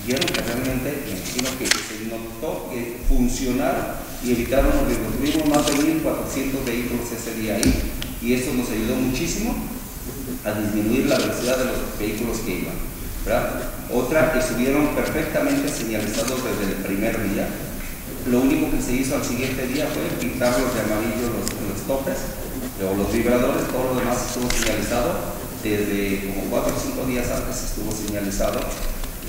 Speaker 3: vieron que realmente, me imagino que se notó que funcionaron y evitaron los riesgos. Más de 1.400 vehículos ese día ahí y esto nos ayudó muchísimo a disminuir la velocidad de los vehículos que iban. Otra, estuvieron perfectamente señalizados desde el primer día. Lo único que se hizo al siguiente día fue pintarlos de amarillo los, los topes o los vibradores, todo lo demás estuvo señalizado. Desde como cuatro o cinco días antes estuvo señalizado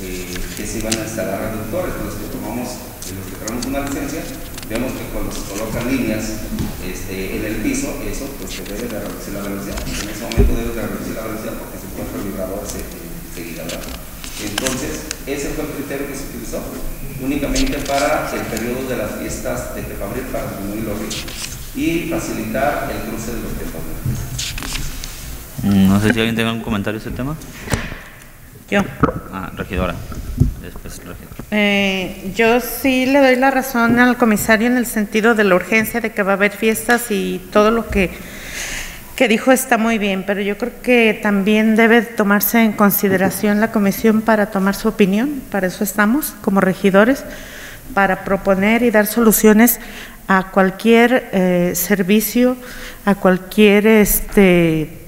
Speaker 3: eh, que se iban a instalar reductores. Los que tomamos, eh, los que tenemos una licencia, vemos que cuando se colocan líneas este, en el piso, eso pues se debe de reducir la velocidad. En ese momento debe de reducir la velocidad porque se encuentra el vibrador se, seguida. Entonces, ese fue el criterio que se utilizó únicamente para el periodo de las fiestas de Tepabril para disminuir los y facilitar el cruce de los Tepabril.
Speaker 1: No sé si alguien tiene algún comentario a ese tema.
Speaker 2: Yo.
Speaker 1: Ah, regidora. Después, regidora.
Speaker 2: Eh, yo sí le doy la razón al comisario en el sentido de la urgencia de que va a haber fiestas y todo lo que, que dijo está muy bien, pero yo creo que también debe tomarse en consideración la comisión para tomar su opinión, para eso estamos como regidores, para proponer y dar soluciones a cualquier eh, servicio, a cualquier este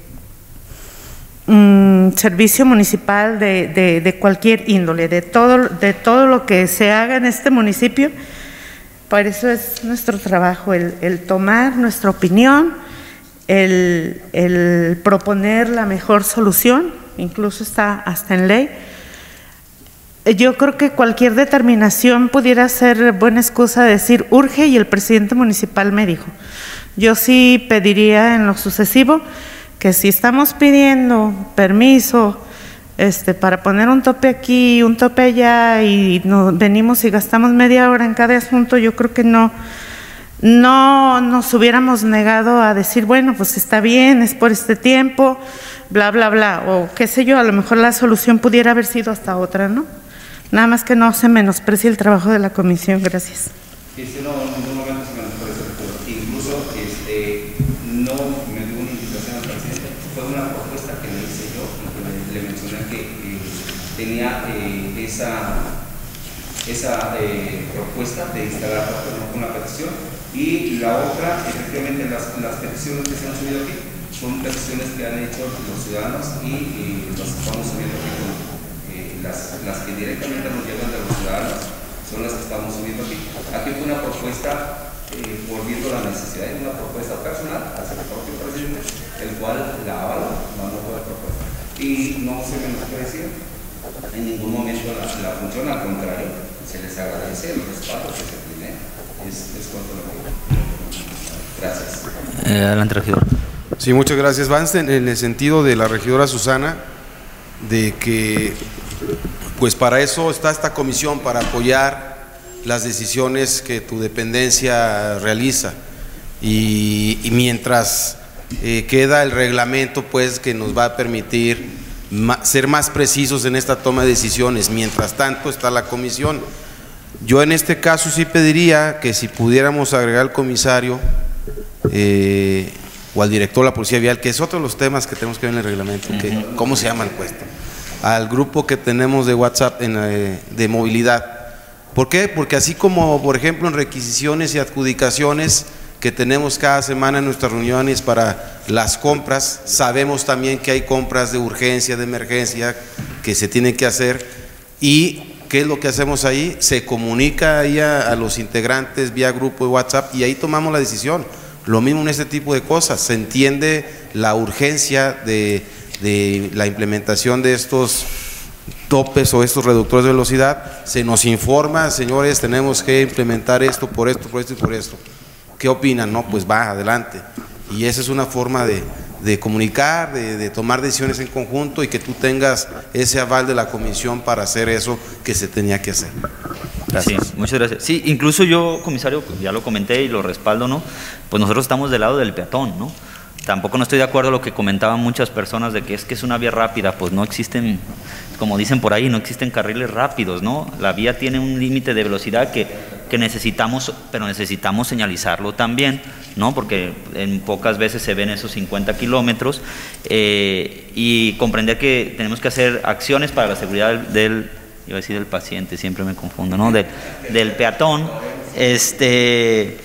Speaker 2: mm, servicio municipal de, de- de cualquier índole, de todo, de todo lo que se haga en este municipio. Por eso es nuestro trabajo, el, el tomar nuestra opinión, el, el proponer la mejor solución, incluso está hasta en ley. Yo creo que cualquier determinación pudiera ser buena excusa de decir urge y el presidente municipal me dijo. Yo sí pediría en lo sucesivo que si estamos pidiendo permiso este, para poner un tope aquí, un tope allá y nos venimos y gastamos media hora en cada asunto, yo creo que no, no nos hubiéramos negado a decir, bueno, pues está bien, es por este tiempo, bla, bla, bla, o qué sé yo, a lo mejor la solución pudiera haber sido hasta otra, ¿no? Nada más que no se menosprecie el trabajo de la comisión, gracias.
Speaker 3: Sí, sí, no, en ningún momento se me ocurre ese recuerdo. Incluso este, no me dio una invitación al presidente, una propuesta que le hice yo y que le, le mencioné que eh, tenía eh, esa, esa eh, propuesta de instalar una petición y la otra, efectivamente, las, las peticiones que se han subido aquí son peticiones que han hecho los ciudadanos y, eh, las estamos subiendo aquí con eh, las, las que directamente nos llegan de los ciudadanos son las que estamos subiendo aquí. Aquí fue una propuesta, eh, volviendo a la necesidad, una propuesta personal hacia el propio presidente, el cual la avaló, mandó por la propuesta. Y no se menosprecia en ningún momento la, la función, al contrario, se les agradece el respaldo que se tiene. Es, es cuanto lo que. Gracias.
Speaker 1: Eh, adelante, regidor.
Speaker 6: Sí, muchas gracias. Va en en el sentido de la regidora Susana, de que, pues para eso está esta comisión, para apoyar las decisiones que tu dependencia realiza. Y, y mientras eh, queda el reglamento, pues, que nos va a permitir ser más precisos en esta toma de decisiones. Mientras tanto, está la comisión. Yo en este caso sí pediría que si pudiéramos agregar al comisario eh, o al director de la Policía Vial, que es otro de los temas que tenemos que ver en el reglamento, que, ¿cómo se llama el puesto? Al grupo que tenemos de WhatsApp en, eh, de movilidad. ¿Por qué? Porque así como, por ejemplo, en requisiciones y adjudicaciones que tenemos cada semana en nuestras reuniones para las compras, sabemos también que hay compras de urgencia, de emergencia, que se tienen que hacer y ¿qué es lo que hacemos ahí? Se comunica ahí a, los integrantes vía grupo de WhatsApp y ahí tomamos la decisión. Lo mismo en este tipo de cosas, se entiende la urgencia de la implementación de estos topes o estos reductores de velocidad, se nos informa, señores, tenemos que implementar esto por esto, por esto y por esto. ¿Qué opinan? No, pues va, adelante. Y esa es una forma de, de comunicar, de, de tomar decisiones en conjunto y que tú tengas ese aval de la comisión para hacer eso que se tenía que hacer. Gracias.
Speaker 1: Sí, muchas gracias. Sí, incluso yo, comisario, ya lo comenté y lo respaldo, ¿no? Pues nosotros estamos del lado del peatón, ¿no? Tampoco no estoy de acuerdo con lo que comentaban muchas personas de que es que es una vía rápida, pues no existen, como dicen por ahí, no existen carriles rápidos, ¿no? La vía tiene un límite de velocidad que, que necesitamos, pero necesitamos señalizarlo también, ¿no? Porque en pocas veces se ven esos 50 kilómetros eh, y comprender que tenemos que hacer acciones para la seguridad del, del- iba a decir del paciente, siempre me confundo, ¿no? Del, del peatón, este,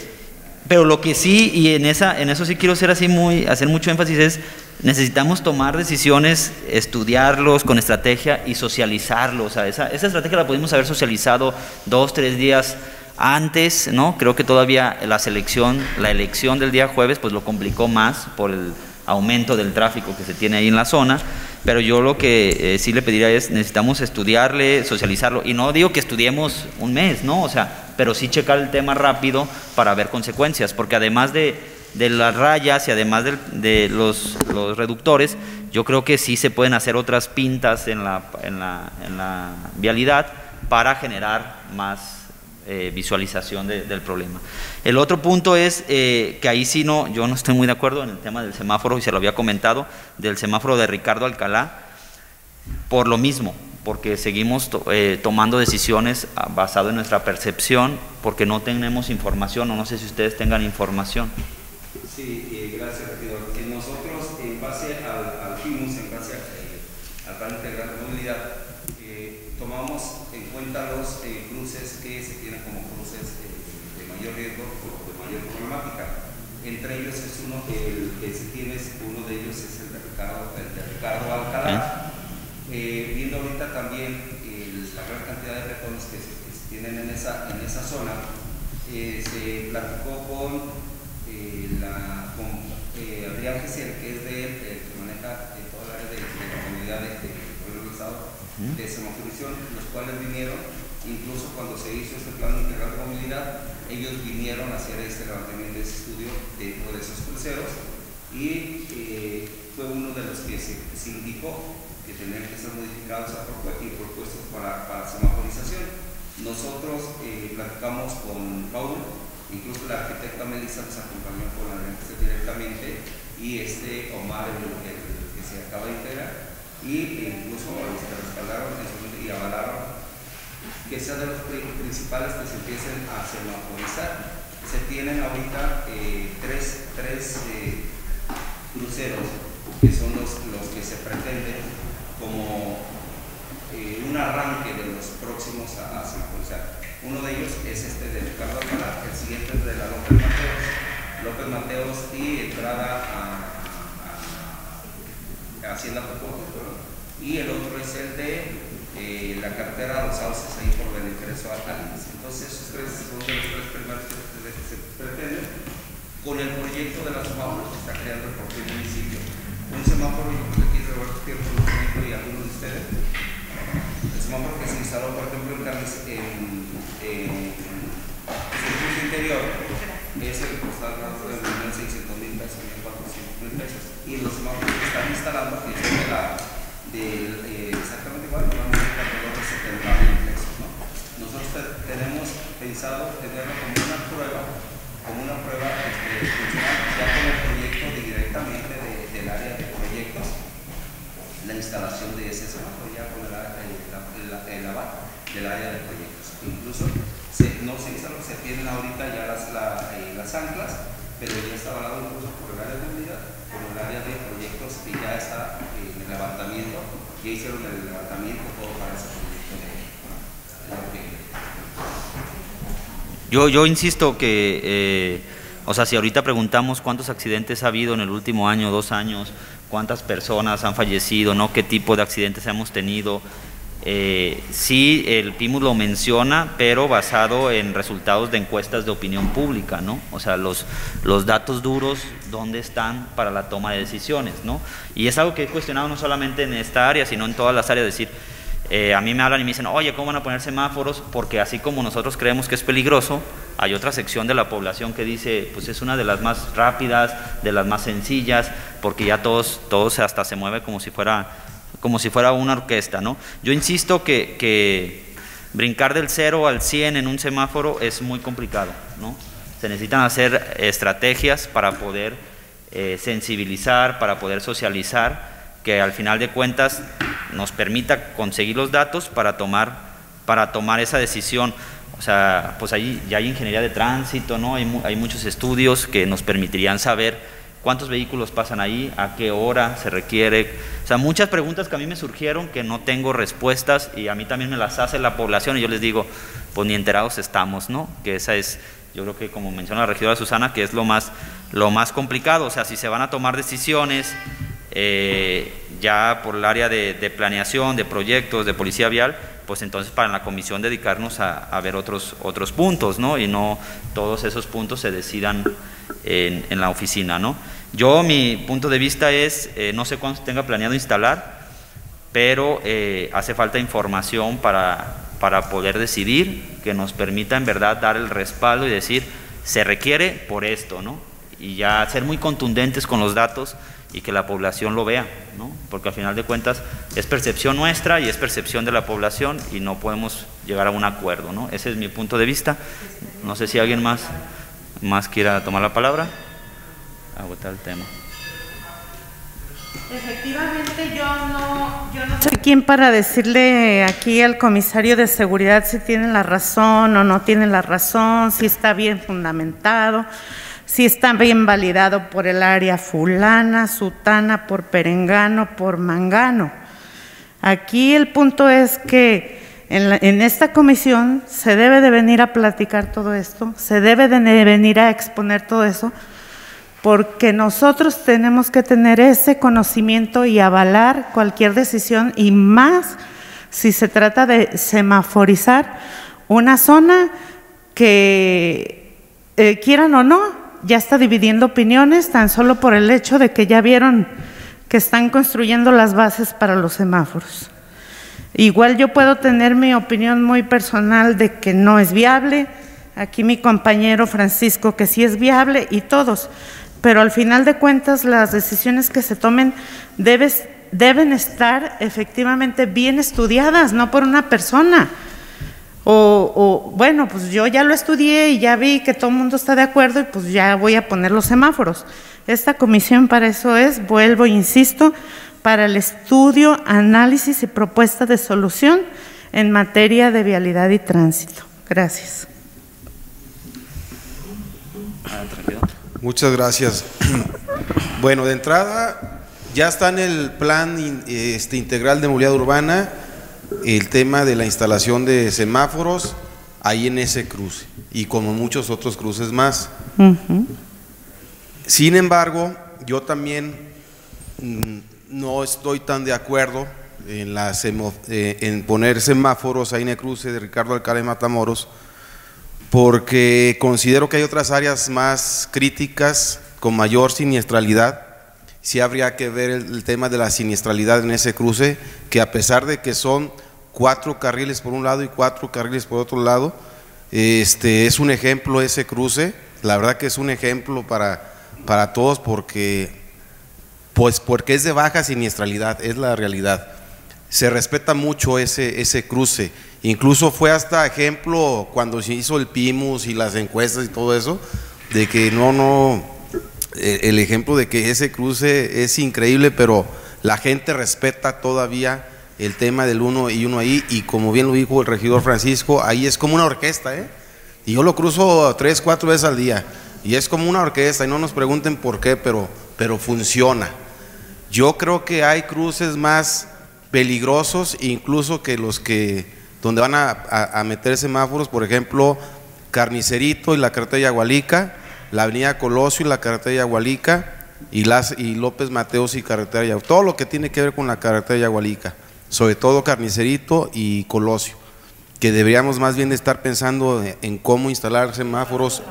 Speaker 1: pero lo que sí, y en, esa, en eso sí quiero ser así muy, hacer mucho énfasis es, necesitamos tomar decisiones, estudiarlos con estrategia y socializarlos. O sea, esa, esa estrategia la pudimos haber socializado dos, tres días antes, ¿no? Creo que todavía la selección, la elección del día jueves, pues lo complicó más por el aumento del tráfico que se tiene ahí en la zona, pero yo lo que eh, sí le pediría es, necesitamos estudiarle, socializarlo, y no digo que estudiemos un mes, ¿no? O sea, pero sí checar el tema rápido para ver consecuencias, porque además de, de las rayas y además del- de, los, los reductores, yo creo que sí se pueden hacer otras pintas en la, en la, en la vialidad para generar más eh, visualización de- del problema. El otro punto es eh, que ahí sí no, yo no estoy muy de acuerdo en el tema del semáforo, y se lo había comentado, del semáforo de Ricardo Alcalá, por lo mismo, porque seguimos to- eh, tomando decisiones ah, basado en nuestra percepción, porque no tenemos información, o no sé si ustedes tengan información.
Speaker 3: Sí, eh, gracias, regidor. Eh, nosotros, en base al, al FIMUS, en base a, eh, al Plan Integral de Movilidad, eh, tomamos en cuenta los eh, cruces que se tienen como cruces eh, de mayor riesgo o de mayor problemática. Entre ellos es uno que, el que se tiene, es- uno de ellos es el de Ricardo, el de Ricardo Alcalá. Eh, viendo ahorita también el- la gran cantidad de peatones que se, que se tienen en esa, en esa zona, eh, se platicó con, eh, la, con eh, Adrián Gesiel, que es de, eh, que maneja eh, toda la área de, de la comunidad de, de, del gobierno del Estado, de semaforización, cuales vinieron, incluso cuando se hizo este plan integral de movilidad, ellos vinieron a hacer este levantamiento de estudio dentro de esos cruceros y eh, fue uno de los que se, indicó que tenían que ser modificados y propuestos para, para semaforización. Nosotros eh, platicamos con Paul, incluso la arquitecta Melissa nos acompañó con la directamente y este Omar, el, el que se acaba de integrar, y incluso respaldaron en su momento y avalaron que sea de los pri- principales que se empiecen a semaforizar. Se tienen ahorita eh, tres, tres eh, cruceros que son los, los que se pretenden como eh, un arranque de los próximos a, a. Uno de ellos es este de Ricardo Alcalá, el siguiente es de la López Mateos, López Mateos y entrada a Hacienda perdón. y el otro es el de eh, la cartera Los Sauces ahí por el ingreso al INSS. Entonces esos tres son de los tres primeros que se, pretenden con el proyecto de las semáforos que está creando el propio municipio. Un semáforo, yo creo que aquí Roberto tiene conocimiento y algunos de ustedes, el semáforo que se instaló, por ejemplo, en en, circuito interior, es el que está alrededor de 1.600 mil pesos, 1.400 mil pesos. Y los semáforos están instalando, que son de la, del, eh, exactamente igual, normalmente de 70 mil pesos. ¿no? Nosotros te- tenemos pensado tenerlo como una prueba, como una prueba este, ya con el proyecto directamente de- del área de proyectos, la instalación de ese semáforo ya con el, el, del área de proyectos. Incluso se, no se instaló, se tienen ahorita ya las, la- eh, las anclas, pero ya está avalado incluso por el área de movilidad, por el área de proyectos que ya está en el levantamiento, ya hicieron el levantamiento todo para ese proyecto de, de
Speaker 1: Yo, yo insisto que, eh, o sea, si ahorita preguntamos cuántos accidentes ha habido en el último año, dos años, cuántas personas han fallecido, ¿no? qué tipo de accidentes hemos tenido, eh, sí, el PIMUS lo menciona, pero basado en resultados de encuestas de opinión pública, ¿no? O sea, los, los datos duros, ¿dónde están para la toma de decisiones, ¿no? Y es algo que he cuestionado no solamente en esta área, sino en todas las áreas, decir, eh, a mí me hablan y me dicen, oye, ¿cómo van a poner semáforos? Porque así como nosotros creemos que es peligroso, hay otra sección de la población que dice, pues es una de las más rápidas, de las más sencillas, porque ya todos, todos hasta se mueve como si fuera, como si fuera una orquesta, ¿no? Yo insisto que, que brincar del 0 al 100 en un semáforo es muy complicado, ¿no? Se necesitan hacer estrategias para poder eh, sensibilizar, para poder socializar, que al final de cuentas nos permita conseguir los datos para tomar, para tomar esa decisión. O sea, pues ahí ya hay ingeniería de tránsito, ¿no? Hay, mu- hay muchos estudios que nos permitirían saber cuántos vehículos pasan ahí, a qué hora se requiere. O sea, muchas preguntas que a mí me surgieron que no tengo respuestas y a mí también me las hace la población y yo les digo, pues ni enterados estamos, ¿no? Que esa es, yo creo que como menciona la regidora Susana, que es lo más, lo más complicado. O sea, si se van a tomar decisiones eh, ya por el área de, de planeación, de proyectos, de policía vial, pues entonces para la comisión dedicarnos a, ver otros, otros puntos, ¿no? Y no todos esos puntos se decidan en, en la oficina, ¿no? Yo, mi punto de vista es, eh, no sé cuándo tenga planeado instalar, pero eh, hace falta información para, para poder decidir que nos permita en verdad dar el respaldo y decir, se requiere por esto, ¿no? y ya ser muy contundentes con los datos y que la población lo vea, ¿no? porque al final de cuentas es percepción nuestra y es percepción de la población y no podemos llegar a un acuerdo. ¿no? Ese es mi punto de vista. No sé si alguien más, más quiera tomar la palabra. Agotar el tema.
Speaker 2: Efectivamente, yo no, yo no soy quien para decirle aquí al comisario de seguridad si tiene la razón o no tiene la razón, si está bien fundamentado, si está bien validado por el área fulana, sutana, por perengano, por mangano. Aquí el punto es que en, esta comisión se debe de venir a platicar todo esto, se debe de venir a exponer todo eso, porque nosotros tenemos que tener ese conocimiento y avalar cualquier decisión y más si se trata de semaforizar una zona que eh, quieran o no, ya está dividiendo opiniones tan solo por el hecho de que ya vieron que están construyendo las bases para los semáforos. Igual yo puedo tener mi opinión muy personal de que no es viable, aquí mi compañero Francisco que sí es viable y todos, pero al final de cuentas las decisiones que se tomen debes, deben estar efectivamente bien estudiadas, no por una persona. O, bueno, pues yo ya lo estudié y ya vi que todo el mundo está de acuerdo y pues ya voy a poner los semáforos. Esta comisión para eso es, vuelvo, insisto, para el estudio, análisis y propuesta de solución en materia de vialidad y tránsito. Gracias.
Speaker 6: Muchas gracias. Bueno, de entrada, ya está en el plan este, integral de movilidad urbana el tema de la instalación de semáforos ahí en ese cruce y como muchos otros cruces más. Uh -huh. Sin embargo, yo también mm, no estoy tan de acuerdo en, la eh, en poner semáforos ahí en el cruce de Ricardo Alcalá y Matamoros porque considero que hay otras áreas más críticas con mayor siniestralidad. Sí habría que ver el, el, tema de la siniestralidad en ese cruce, que a pesar de que son cuatro carriles por un lado y cuatro carriles por otro lado, este es un ejemplo ese cruce, la verdad que es un ejemplo para, para todos porque, pues porque es de baja siniestralidad, es la realidad. Se respeta mucho ese, ese cruce. Incluso fue hasta ejemplo cuando se hizo el PIMUS y las encuestas y todo eso, de que no, no, el ejemplo de que ese cruce es increíble, pero la gente respeta todavía el tema del uno y uno ahí, y como bien lo dijo el regidor Francisco, ahí es como una orquesta, ¿eh? Y yo lo cruzo tres, cuatro veces al día, y es como una orquesta, y no nos pregunten por qué, pero, pero funciona. Yo creo que hay cruces más peligrosos, incluso que los que donde van a, a, meter semáforos, por ejemplo, Carnicerito y la carretera Yagualica, la avenida Colosio y la carretera Yagualica, y, las, y López Mateos y carretera todo lo que tiene que ver con la carretera Yagualica, sobre todo Carnicerito y Colosio, que deberíamos más bien estar pensando en cómo instalar semáforos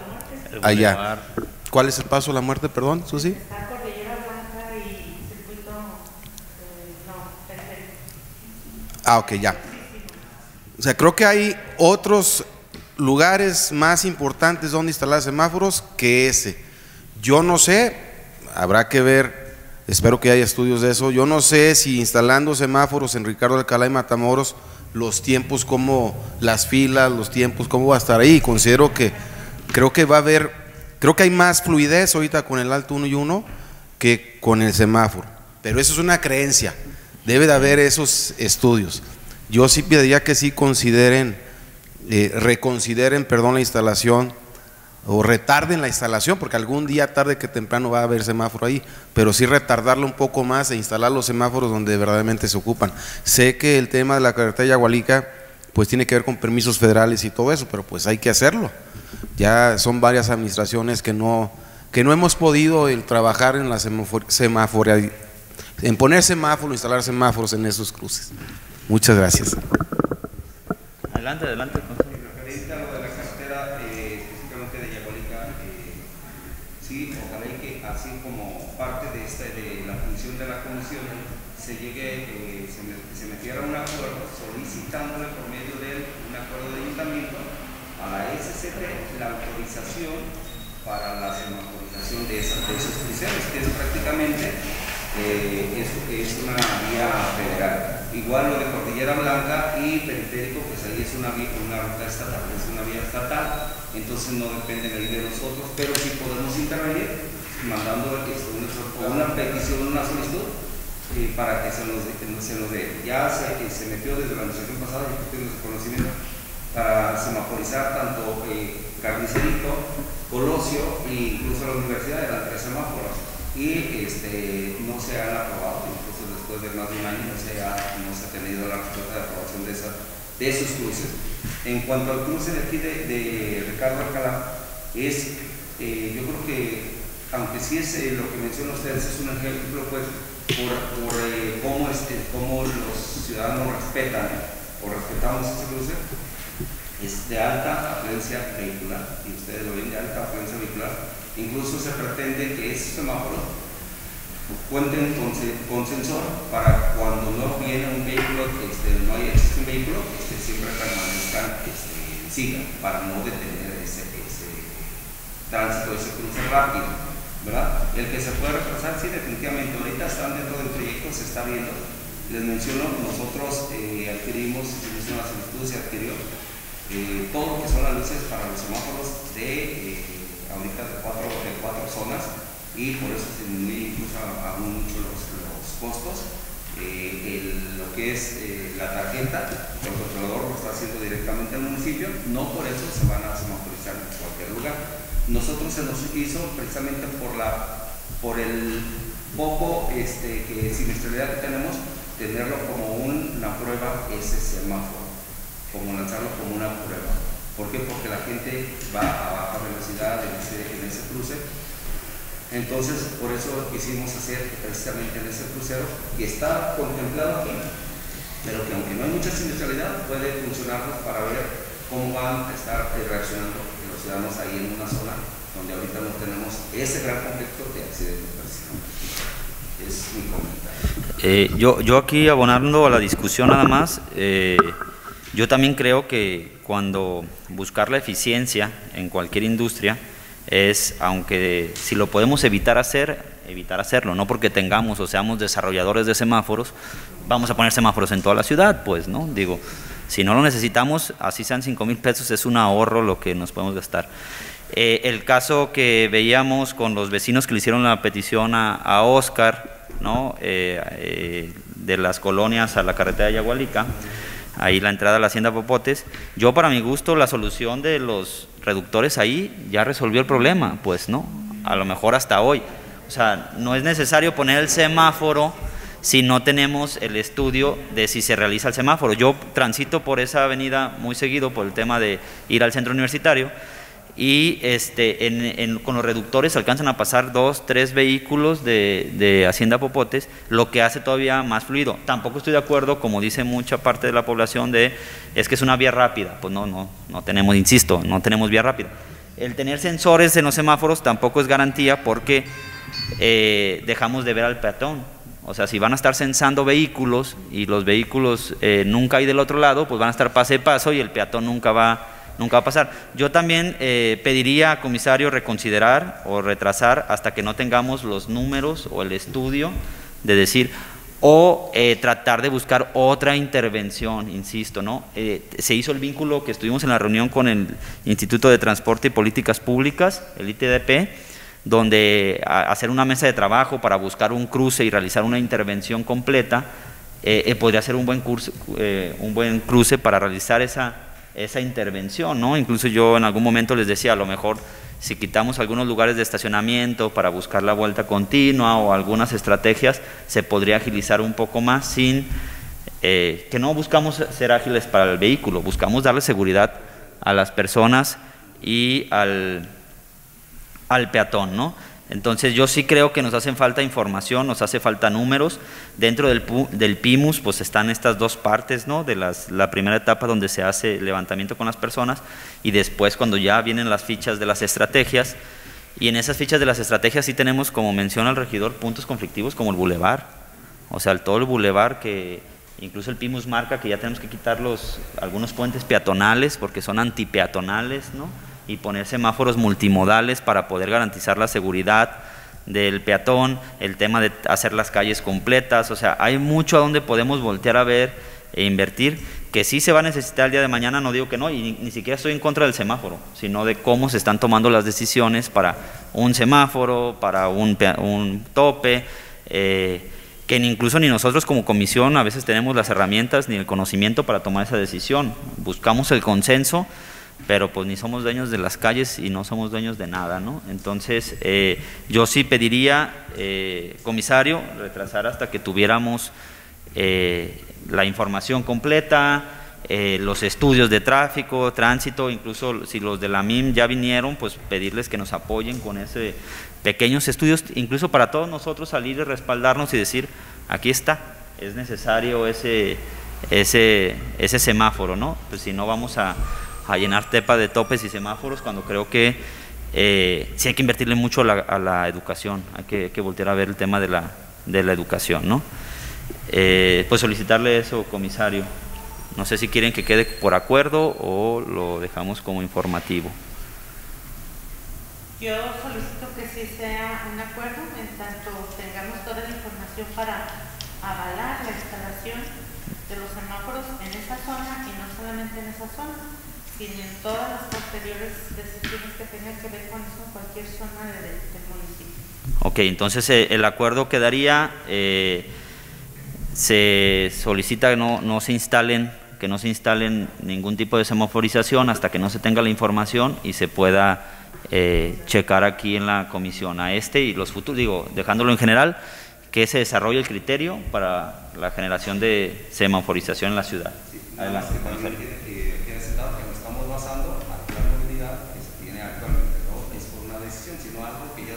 Speaker 6: allá. ¿Cuál es el paso a la muerte, perdón, Susi? Ah, ok, ya. O sea, creo que hay otros lugares más importantes donde instalar semáforos que ese. Yo no sé, habrá que ver, espero que haya estudios de eso. Yo no sé si instalando semáforos en Ricardo Alcalá y Matamoros, los tiempos, como las filas, los tiempos, cómo va a estar ahí. Considero que creo que va a haber, creo que hay más fluidez ahorita con el alto 1 y 1 que con el semáforo. Pero eso es una creencia. Debe de haber esos estudios. Yo sí pediría que sí consideren, eh, reconsideren, perdón, la instalación o retarden la instalación, porque algún día tarde que temprano va a haber semáforo ahí, pero sí retardarlo un poco más e instalar los semáforos donde verdaderamente se ocupan. Sé que el tema de la carretera Yagualica pues tiene que ver con permisos federales y todo eso, pero pues hay que hacerlo. Ya son varias administraciones que no, que no hemos podido el trabajar en la semáforo, en poner semáforos, instalar semáforos en esos cruces. Muchas gracias.
Speaker 1: Adelante, adelante.
Speaker 3: Referente a lo de la cartera, eh, específicamente de Yagualica, eh, sí, ojalá y que así como parte de, esta, de la función de la comisión se llegue, eh, se, me, se metiera un acuerdo solicitándole por medio de un acuerdo de ayuntamiento a la SCT la autorización para la semaforización de, esas, de esos cruceros, que es prácticamente eh, es, es una vía federal. Igual lo de Cordillera Blanca y Periférico, pues ahí es una, vía, una ruta estatal, es una vía estatal, entonces no depende de nosotros, pero sí podemos intervenir mandando una, petición, una solicitud eh, para que se nos, se nos dé. Ya se, se metió desde la administración pasada, yo tengo ese conocimiento, para semaforizar tanto eh, Carnicerito, Colosio e incluso la universidad eran tres semáforos y este, no se han aprobado, incluso después de más de un año no se ha, no se ha tenido la respuesta de aprobación de, esa, de esos cruces. En cuanto al cruce de aquí de, de Ricardo Alcalá, es, eh, yo creo que, aunque sí es eh, lo que mencionan ustedes, es un ejemplo pues por, eh, cómo, este, cómo los ciudadanos respetan o respetamos ese cruce, es de alta afluencia vehicular, y ustedes lo ven de alta afluencia vehicular, incluso se pretende que esos semáforos cuenten con, sensor para cuando no viene un vehículo, este, no existe un vehículo, este, siempre permanezcan este, siga para no detener ese, ese tránsito, ese cruce rápido. ¿Verdad? El que se puede retrasar, sí, definitivamente, ahorita están dentro del proyecto, se está viendo. Les menciono, nosotros eh, adquirimos, hicimos una solicitud, se adquirió eh, todo lo que son las luces para los semáforos de eh, ahorita de cuatro, de cuatro zonas y por eso se disminuye incluso aún mucho los, costos. Eh, lo que es eh, la tarjeta, el controlador lo está haciendo directamente al municipio, no por eso se van a semaforizar en cualquier lugar. Nosotros se nos hizo precisamente por, la, por el poco este, que siniestralidad que tenemos, tenerlo como una prueba ese semáforo como lanzarlo como una prueba. ¿Por qué? Porque la gente va a baja velocidad en ese, cruce. Entonces, por eso quisimos hacer precisamente en ese crucero, que está contemplado aquí, pero que aunque no hay mucha siniestralidad, puede funcionarnos para ver cómo van a estar reaccionando los ahí en una zona donde ahorita no tenemos ese gran conflicto de accidentes. Es mi comentario.
Speaker 1: Eh, yo, yo aquí abonando a la discusión nada más, eh, yo también creo que cuando buscar la eficiencia en cualquier industria es, aunque si lo podemos evitar hacer, evitar hacerlo, no porque tengamos o seamos desarrolladores de semáforos, vamos a poner semáforos en toda la ciudad, pues, ¿no? Digo, si no lo necesitamos, así sean 5 mil pesos, es un ahorro lo que nos podemos gastar. Eh, el caso que veíamos con los vecinos que le hicieron la petición a, a Oscar, ¿no? Eh, eh, de las colonias a la carretera de Yagualica, ahí la entrada a la hacienda Popotes. Yo para mi gusto la solución de los reductores ahí ya resolvió el problema, pues no, a lo mejor hasta hoy. O sea, no es necesario poner el semáforo si no tenemos el estudio de si se realiza el semáforo. Yo transito por esa avenida muy seguido por el tema de ir al centro universitario y este, con los reductores alcanzan a pasar dos, tres vehículos de, de, Hacienda Popotes, lo que hace todavía más fluido. Tampoco estoy de acuerdo, como dice mucha parte de la población, de es que es una vía rápida. Pues no, no, no tenemos, insisto, no tenemos vía rápida. El tener sensores en los semáforos tampoco es garantía porque eh, dejamos de ver al peatón. O sea, si van a estar censando vehículos y los vehículos eh, nunca hay del otro lado, pues van a estar pase a paso y el peatón nunca va nunca va a pasar. Yo también eh, pediría a comisario reconsiderar o retrasar hasta que no tengamos los números o el estudio de decir, o eh, tratar de buscar otra intervención, insisto, ¿no? Se hizo el vínculo que estuvimos en la reunión con el Instituto de Transporte y Políticas Públicas, el ITDP, donde hacer una mesa de trabajo para buscar un cruce y realizar una intervención completa, eh, podría ser un buen, curso, un buen cruce para realizar esa esa intervención, ¿no? Incluso yo en algún momento les decía, a lo mejor si quitamos algunos lugares de estacionamiento para buscar la vuelta continua o algunas estrategias, se podría agilizar un poco más sin eh, que no buscamos ser ágiles para el vehículo, buscamos darle seguridad a las personas y al, al peatón, ¿no? Entonces yo sí creo que nos hacen falta información, nos hace falta números. Dentro del, del PIMUS pues están estas dos partes, ¿no? De la primera etapa donde se hace levantamiento con las personas y después cuando ya vienen las fichas de las estrategias. Y en esas fichas de las estrategias sí tenemos, como menciona el regidor, puntos conflictivos como el bulevar. O sea, todo el bulevar que incluso el PIMUS marca que ya tenemos que quitar los, algunos puentes peatonales porque son antipeatonales, ¿no? Y poner semáforos multimodales para poder garantizar la seguridad del peatón, el tema de hacer las calles completas, o sea, hay mucho a donde podemos voltear a ver e invertir, que sí se va a necesitar el día de mañana, no digo que no, y ni, siquiera estoy en contra del semáforo, sino de cómo se están tomando las decisiones para un semáforo, para un, un tope, eh, que incluso ni nosotros como comisión a veces tenemos las herramientas ni el conocimiento para tomar esa decisión. Buscamos el consenso, pero pues ni somos dueños de las calles y no somos dueños de nada, ¿no? Entonces, eh, yo sí pediría, eh, comisario, retrasar hasta que tuviéramos eh, la información completa, eh, los estudios de tráfico, tránsito, incluso si los de la MIM ya vinieron, pues pedirles que nos apoyen con ese pequeños estudios, incluso para todos nosotros salir y respaldarnos y decir, aquí está, es necesario ese, ese, ese semáforo, ¿no? Pues si no vamos a, a llenar tepa de topes y semáforos cuando creo que eh, sí hay que invertirle mucho a la, a la educación, hay que, hay que voltear a ver el tema de la, de la educación, ¿no? Eh, pues solicitarle eso, comisario. No sé si quieren que quede por acuerdo o lo dejamos como informativo.
Speaker 2: Yo solicito que sí sea un acuerdo, en tanto tengamos toda la información para avalar la instalación de los semáforos en esa zona y no solamente en esa zona, sino en todas las posteriores decisiones que tengan que ver con eso en cualquier zona de- del municipio.
Speaker 1: Ok, entonces eh, el acuerdo quedaría, eh, se solicita que no, no se instalen, que no se instalen ningún tipo de semaforización hasta que no se tenga la información y se pueda eh, checar aquí en la comisión a este y los futuros, digo, dejándolo en general, que se desarrolle el criterio para la generación de semaforización en la ciudad. Adelante, comisario.
Speaker 3: que quede sentado que nos estamos basando a la movilidad que se tiene actualmente, no es por una decisión, sino algo que ya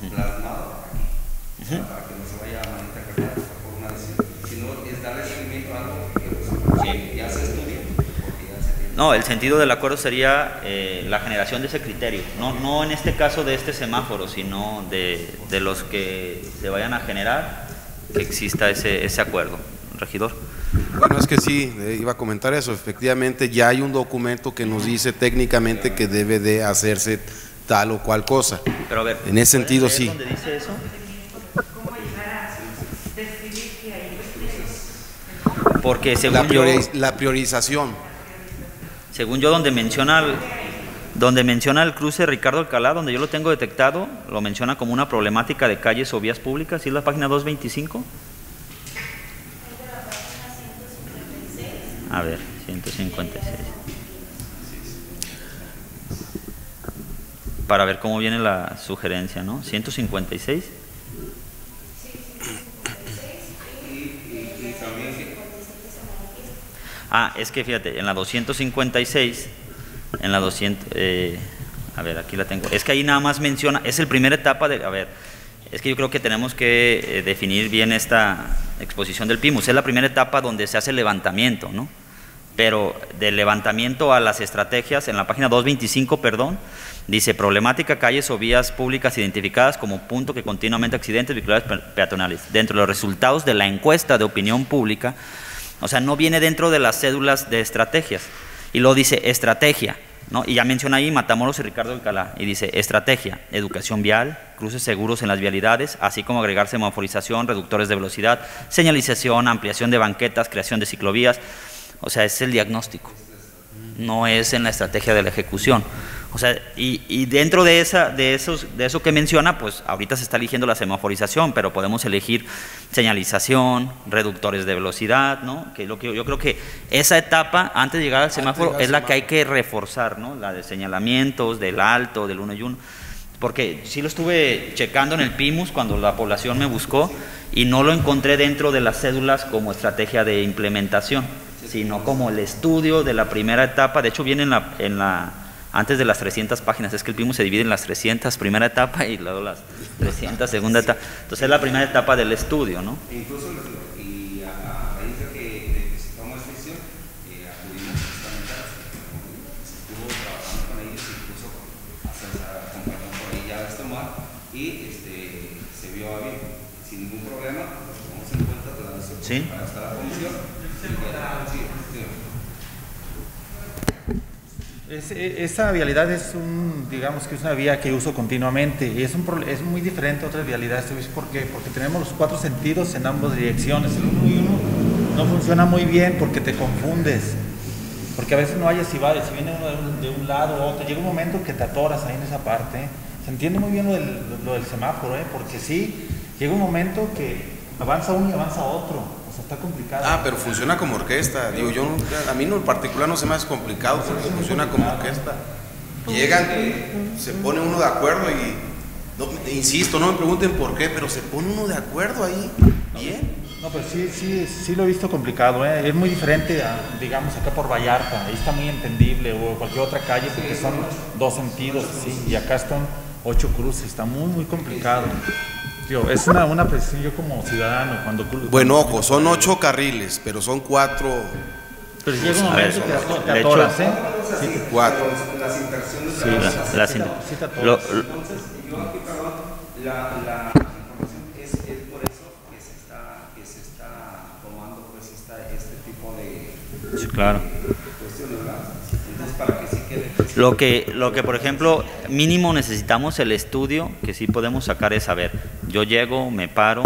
Speaker 3: plasmado aquí, O sea, para que no se vaya a malinterpretar por una decisión, sino es darle seguimiento a algo que, pues, ya se estudia, porque ya se tiene.
Speaker 1: No, el sentido del acuerdo sería eh, la generación de ese criterio, no, no en este caso de este semáforo, sino de, de los que se vayan a generar, que exista ese, ese acuerdo. Regidor.
Speaker 6: Bueno, es que sí, eh, iba a comentar eso. Efectivamente, ya hay un documento que nos dice técnicamente que debe de hacerse tal o cual cosa.
Speaker 1: Pero a ver,
Speaker 6: En ese
Speaker 1: ¿pueden
Speaker 6: sentido, sí.
Speaker 1: dónde dice eso?
Speaker 2: ¿Cómo llegar a describir que hay
Speaker 1: Porque según
Speaker 6: La,
Speaker 1: yo,
Speaker 6: la priorización.
Speaker 1: según yo donde menciona el, donde menciona el cruce Ricardo Alcalá, donde yo lo tengo detectado, lo menciona como una problemática de calles o vías públicas, ¿sí es la página 225? A ver, 156. Para ver cómo viene la sugerencia, ¿no? 156. Ah, es que fíjate, en la 256, en la 200, eh, a ver, aquí la tengo. Es que ahí nada más menciona, es el primera etapa de, a ver, es que yo creo que tenemos que eh, definir bien esta exposición del PIMUS. Es la primera etapa donde se hace el levantamiento, ¿no? Pero del levantamiento a las estrategias, en la página 225, perdón, dice problemática calles o vías públicas identificadas como punto que continuamente accidentes vehiculares pe- peatonales. Dentro de los resultados de la encuesta de opinión pública, o sea, no viene dentro de las cédulas de estrategias. Y luego dice estrategia, ¿no? Y ya menciona ahí Matamoros y Ricardo Alcalá. Y dice estrategia, educación vial, cruces seguros en las vialidades, así como agregar semaforización, reductores de velocidad, señalización, ampliación de banquetas, creación de ciclovías. O sea, es el diagnóstico. No es en la estrategia de la ejecución. O sea, y, y dentro de, esa, de, esos, de eso que menciona, pues ahorita se está eligiendo la semaforización, pero podemos elegir señalización, reductores de velocidad, ¿no? Que lo que yo creo que esa etapa, antes de llegar al semáforo, es la que hay que reforzar, ¿no? La de señalamientos, del alto, del uno y uno. Porque sí lo estuve checando en el PIMUS cuando la población me buscó y no lo encontré dentro de las cédulas como estrategia de implementación, sino como el estudio de la primera etapa. De hecho, viene en la, en la antes de las 300 páginas. Es que el PIMUS se divide en las 300 primera etapa y luego las 300 segunda etapa. Entonces es la primera etapa del estudio, ¿no?
Speaker 3: E incluso, y a, raíz de que, se tomó esta decisión, eh, acudimos justamente a la Secretaría de Movilidad. Se estuvo trabajando con ellos, incluso acompañó por ahí ya a este mar, y este, se vio a bien, sin ningún problema, nos tomamos en cuenta toda la
Speaker 1: Sí.
Speaker 3: para la comisión. Sí.
Speaker 5: Es- esa vialidad es un, digamos que es una vía que uso continuamente y es, un, es muy diferente a otras vialidades. ¿Sabes por qué? Porque tenemos los cuatro sentidos en ambas direcciones. El uno y uno no funciona muy bien porque te confundes. Porque a veces no hayas si va, si viene uno de un, de un lado o otro. Llega un momento que te atoras ahí en esa parte. Se entiende muy bien lo del, lo del semáforo, ¿eh? porque sí, llega un momento que avanza uno y avanza otro. Sea, está complicado.
Speaker 6: Ah, pero funciona como orquesta. Digo, yo a mí no, en particular no se me hace complicado porque funciona como orquesta. Llegan, se pone uno de acuerdo y, no, insisto, no me pregunten por qué, pero se pone uno de acuerdo ahí. Bien.
Speaker 5: No, pues sí, sí, sí lo he visto complicado, ¿eh? es muy diferente, a, digamos, acá por Vallarta, ahí está muy entendible, o cualquier otra calle, porque son dos sentidos, sí, y acá están ocho cruces, está muy, muy complicado. Tío, es una, una precisión yo como ciudadano, cuando...
Speaker 6: Bueno, ojo, son ocho carriles, pero son cuatro.
Speaker 5: Pero llega un
Speaker 1: A ver,
Speaker 5: momento que te atoras, ¿eh?
Speaker 3: Sí,
Speaker 6: Cuatro.
Speaker 3: pero Las inversiones
Speaker 1: Sí,
Speaker 3: de
Speaker 1: la-
Speaker 3: las-
Speaker 1: la
Speaker 5: sí
Speaker 1: lo- lo-
Speaker 3: Entonces, yo aquí, perdón, la, la información es, es por eso que se está, que se está tomando pues esta, este tipo de,
Speaker 1: Sí, claro.
Speaker 3: cuestiones, ¿verdad? Entonces, para que sí quede.
Speaker 1: Lo que, lo que, por ejemplo, mínimo necesitamos el estudio, que sí podemos sacar es saber, yo llego, me paro,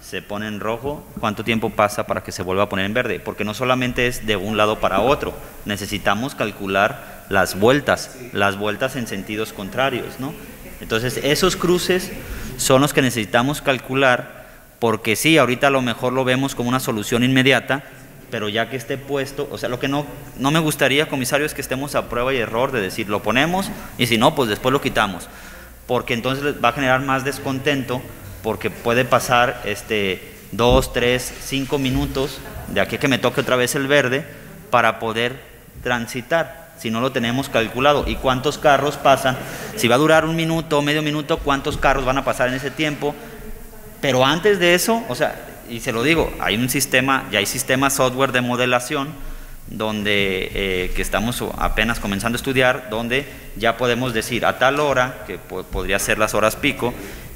Speaker 1: se pone en rojo, ¿cuánto tiempo pasa para que se vuelva a poner en verde? Porque no solamente es de un lado para otro, necesitamos calcular las vueltas, las vueltas en sentidos contrarios, ¿no? Entonces, esos cruces son los que necesitamos calcular, porque sí, ahorita a lo mejor lo vemos como una solución inmediata, pero ya que esté puesto, o sea, lo que no, no me gustaría, comisario, es que estemos a prueba y error de decir, lo ponemos y si no, pues después lo quitamos, porque entonces va a generar más descontento, porque puede pasar este, dos, tres, cinco minutos de aquí que me toque otra vez el verde para poder transitar, si no lo tenemos calculado. ¿Y cuántos carros pasan? Si va a durar un minuto, medio minuto, ¿cuántos carros van a pasar en ese tiempo? Pero antes de eso, o sea, y se lo digo, hay un sistema, ya hay sistemas software de modelación donde eh, que estamos apenas comenzando a estudiar, donde ya podemos decir a tal hora, que po- podría ser las horas pico,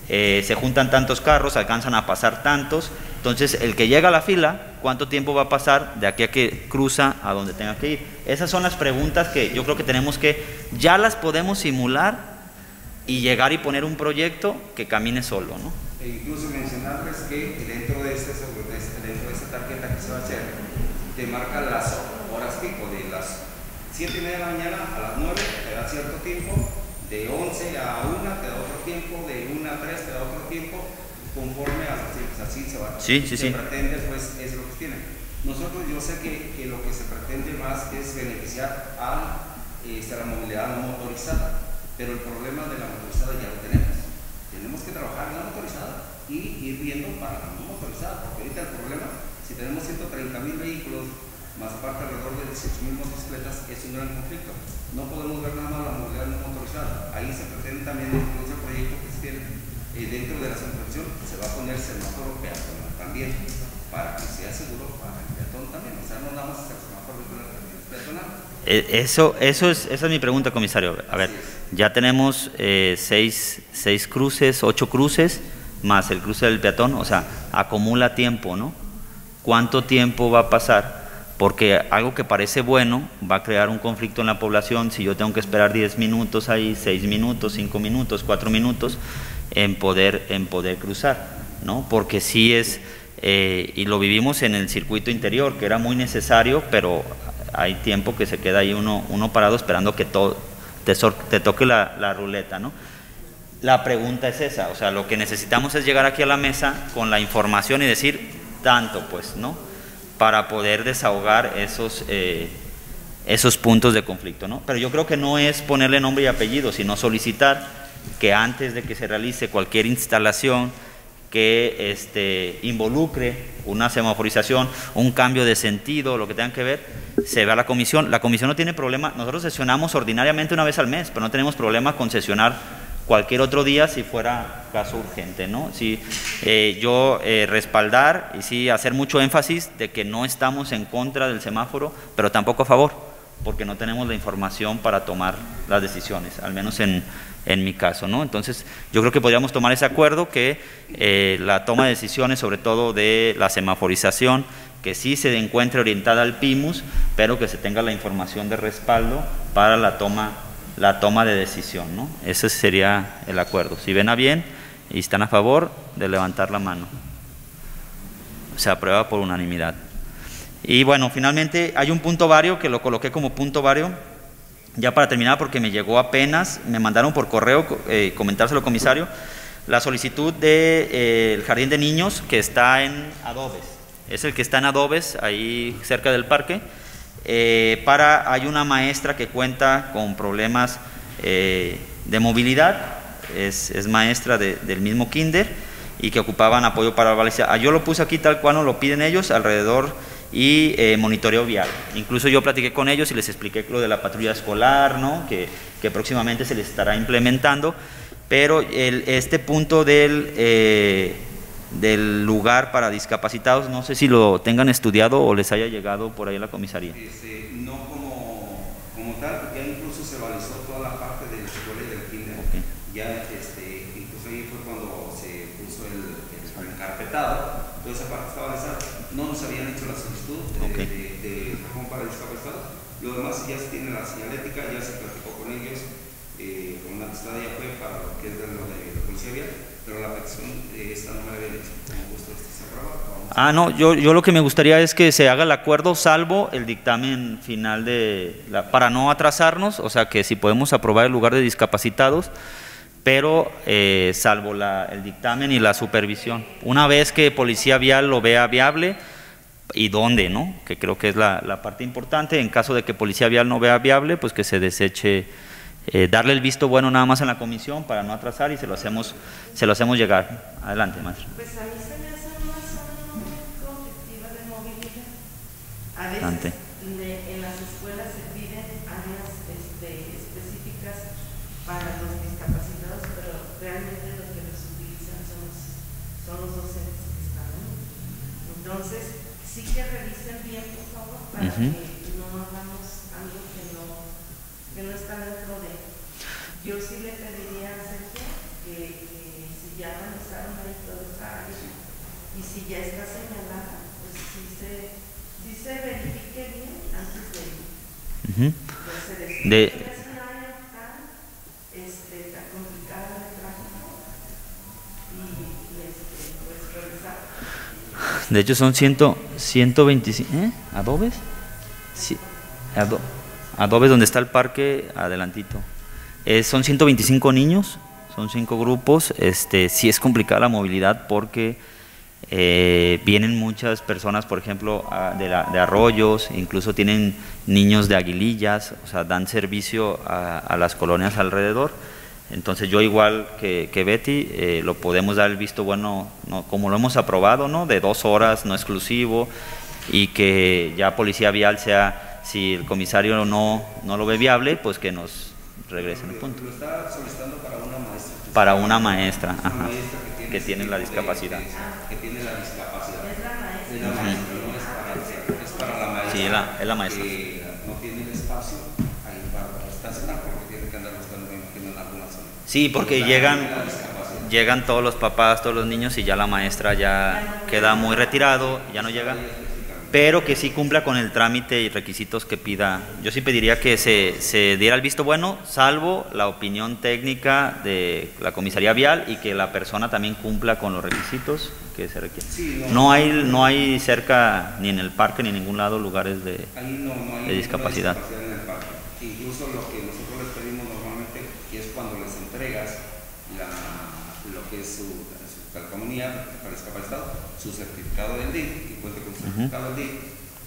Speaker 1: eh, se juntan tantos carros, alcanzan a pasar tantos, entonces el que llega a la fila, ¿cuánto tiempo va a pasar de aquí a que cruza a donde tenga que ir? Esas son las preguntas que yo creo que tenemos que, ya las podemos simular y llegar y poner un proyecto que camine solo, ¿no?
Speaker 3: E incluso mencionarles que dentro de, este, de este- dentro de esta tarjeta que se va a hacer, te marca las horas pico, de las 7 y media de la mañana a las 9 te da cierto tiempo, de 11 a 1 te da otro tiempo, de 1 a 3 te da otro tiempo, conforme a así, pues así se va.
Speaker 1: Sí, sí,
Speaker 3: se
Speaker 1: sí.
Speaker 3: pretende, pues es lo que tiene. Nosotros yo sé que, que lo que se pretende más es beneficiar a este, la movilidad no motorizada, pero el problema de la motorizada ya lo tenemos. Tenemos que trabajar motorizada y ir viendo para no motorizada, porque ahorita el problema, si tenemos 130 mil vehículos, más aparte alrededor de 18 mil motocicletas, es un gran conflicto. No podemos ver nada más la movilidad no motorizada. Ahí se pretende también incluso el proyecto que se tiene eh, dentro de la supervisión, se va a poner semáforo peatonal también, para que sea seguro para el peatón también. O sea, no nada más el semáforo peatonal.
Speaker 1: Eh, Eso, eso es, esa es mi pregunta, comisario. A ver, ya tenemos eh, seis, seis cruces, ocho cruces, más el cruce del peatón, o sea, acumula tiempo, ¿no? ¿Cuánto tiempo va a pasar? Porque algo que parece bueno va a crear un conflicto en la población si yo tengo que esperar 10 minutos ahí, 6 minutos, 5 minutos, 4 minutos en poder, en poder cruzar, ¿no? Porque sí es, eh, y lo vivimos en el circuito interior, que era muy necesario, pero hay tiempo que se queda ahí uno, uno parado esperando que todo, te, toque la ruleta, ¿no? La pregunta es esa, o sea, lo que necesitamos es llegar aquí a la mesa con la información y decir tanto, pues, ¿no? Para poder desahogar esos, eh, esos puntos de conflicto, ¿no? Pero yo creo que no es ponerle nombre y apellido, sino solicitar que antes de que se realice cualquier instalación que este, involucre una semaforización, un cambio de sentido, lo que tenga que ver, se vea la comisión. La comisión no tiene problema, nosotros sesionamos ordinariamente una vez al mes, pero no tenemos problema con sesionar cualquier otro día si fuera caso urgente, ¿no? Sí, eh, yo eh, respaldar y sí hacer mucho énfasis de que no estamos en contra del semáforo, pero tampoco a favor, porque no tenemos la información para tomar las decisiones, al menos en, en mi caso, ¿no? Entonces, yo creo que podríamos tomar ese acuerdo que eh, la toma de decisiones, sobre todo de la semaforización que sí se encuentre orientada al PIMUS, pero que se tenga la información de respaldo para la toma, la toma de decisión. ¿no? Ese sería el acuerdo. Si ven a bien y están a favor de levantar la mano. Se aprueba por unanimidad. Y bueno, finalmente hay un punto vario que lo coloqué como punto vario, ya para terminar, porque me llegó apenas, me mandaron por correo eh, comentárselo comisario, la solicitud del de, eh, jardín de niños que está en Adobes. Es el que está en Adobes, ahí cerca del parque. Eh, para, hay una maestra que cuenta con problemas eh, de movilidad, es, es maestra de, del mismo kinder y que ocupaban apoyo para Valencia. Ah, yo lo puse aquí tal cual nos lo piden ellos, alrededor y eh, monitoreo vial. Incluso yo platiqué con ellos y les expliqué lo de la patrulla escolar, ¿no? que, que próximamente se les estará implementando, pero el, este punto del, del lugar para discapacitados, no sé si lo tengan estudiado o les haya llegado por ahí a la comisaría.
Speaker 3: Este, no como, como tal, ya incluso se valorizó toda la parte de la escuela y del kinder. Ya, este, incluso ahí fue cuando se puso el, el encarpetado, toda esa parte estaba valorizada. No nos habían hecho la solicitud de,
Speaker 1: Ok.
Speaker 3: de, de para discapacitados. Lo demás ya se tiene la señalética, ya se platicó con ellos, eh, con una testada ya fue para lo que es de lo de la policía vial, pero la petición eh, esta no la hecho. Este se aprueba, vamos a-
Speaker 1: Ah, no, yo, yo lo que me gustaría es que se haga el acuerdo salvo el dictamen final de, la- para no atrasarnos, o sea que si podemos aprobar el lugar de discapacitados, pero eh, salvo la- el dictamen y la supervisión. Una vez que Policía Vial lo vea viable y dónde, ¿no? Que creo que es la, la parte importante. En caso de que Policía Vial no vea viable, pues que se deseche, eh, darle el visto bueno nada más en la comisión para no atrasar y se lo hacemos, se lo hacemos llegar. Adelante, maestro.
Speaker 8: Pues a mí se me hace una zona conflictiva de movilidad. A
Speaker 1: Adelante.
Speaker 8: veces de- en las escuelas se piden áreas este, específicas para los discapacitados, pero realmente los que los utilizan son los, son los docentes que están ahí. Entonces, sí que revisen bien, por favor, para
Speaker 1: Ujú.
Speaker 8: que no hagamos algo que no, que no está dentro de... Yo sí le pediría a Sergio que, que si ya analizaron ahí toda esa área y si ya está señalada, pues sí se, sí se verifique bien antes de, hacer eso.
Speaker 1: De-
Speaker 8: Si es un área tan, este, tan complicada de tráfico y, y este, pues.
Speaker 1: De hecho son 100, 125, ¿eh? ¿Adobes? Sí, ado- Adobes donde está el parque, adelantito. Eh, son 125 niños, son cinco grupos. Este, sí es complicada la movilidad porque eh, vienen muchas personas, por ejemplo, de, arroyos, incluso tienen niños de aguilillas, o sea, dan servicio a, las colonias alrededor. Entonces yo igual que, que Betty, eh, lo podemos dar el visto bueno, ¿no? como lo hemos aprobado, ¿no? De dos horas, no exclusivo, y que ya Policía Vial sea, si el comisario no, no lo ve viable, pues que nos regresen el punto.
Speaker 3: Lo está solicitando para una maestra.
Speaker 1: Para una maestra,
Speaker 3: Una
Speaker 1: ajá,
Speaker 3: maestra
Speaker 1: que tiene la discapacidad.
Speaker 3: que tiene la discapacidad. Es la maestra, no es para, es para la maestra.
Speaker 1: Sí, es la- es la maestra.
Speaker 3: Que no tiene el espacio ahí para estacionar porque tiene que andar buscando, me imagino, en alguna zona.
Speaker 1: Sí, porque
Speaker 3: La-
Speaker 1: llegan, llegan todos los papás, todos los niños y ya la maestra ya queda muy retirado, ya no llega. Pero que sí cumpla con el trámite y requisitos que pida. Yo sí pediría que se, se diera el visto bueno, salvo la opinión técnica de la comisaría vial y que la persona también cumpla con los requisitos que se requieren.
Speaker 3: Sí, no.
Speaker 1: No hay, no hay cerca, ni en el parque ni en ningún lado, lugares de...
Speaker 3: No, no hay
Speaker 1: de discapacidad.
Speaker 3: discapacidad en el parque. Incluso lo que nosotros les pedimos normalmente que es cuando les entregas la, lo que es su, su calcomanía para discapacitado, su certificado del DIF, que cuente con su certificado del DIF,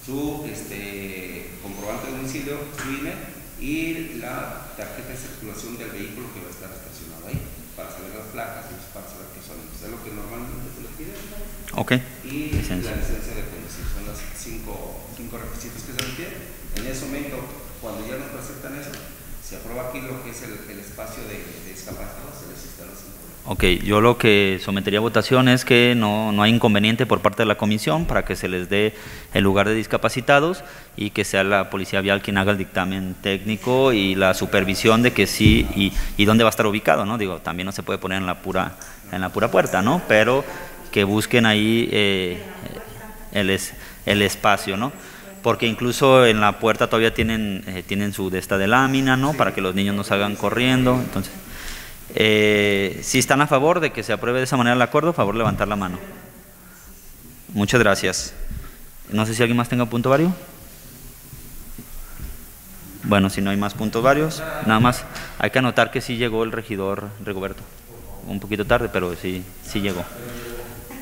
Speaker 3: su este, comprobante de domicilio, su INE y la tarjeta de circulación del vehículo que va a estar estacionado ahí, para saber las placas y para saber qué son. Entonces, es lo que normalmente se les pide
Speaker 1: Ok.
Speaker 3: y
Speaker 1: Licencia.
Speaker 3: la licencia de conducir. Son los cinco, cinco requisitos que se requieren. En ese momento, cuando ya nos presentan eso, se aprueba aquí lo que es el, el espacio de, de discapacitados, se les instala.
Speaker 1: Ok, yo lo que sometería a votación es que no, no hay inconveniente por parte de la comisión para que se les dé el lugar de discapacitados y que sea la policía vial quien haga el dictamen técnico y la supervisión de que sí y, y dónde va a estar ubicado, ¿no? Digo, también no se puede poner en la pura, en la pura puerta, ¿no? Pero que busquen ahí eh, el, es- el espacio, ¿no? Porque incluso en la puerta todavía tienen, eh, tienen su de esta de lámina, ¿no? Para que los niños no salgan corriendo. Entonces, eh, si están a favor de que se apruebe de esa manera el acuerdo, favor levantar la mano. Muchas gracias. No sé si alguien más tenga punto vario. Bueno, si no hay más puntos varios, nada más hay que anotar que sí llegó el regidor Rigoberto. Un poquito tarde, pero sí, sí llegó.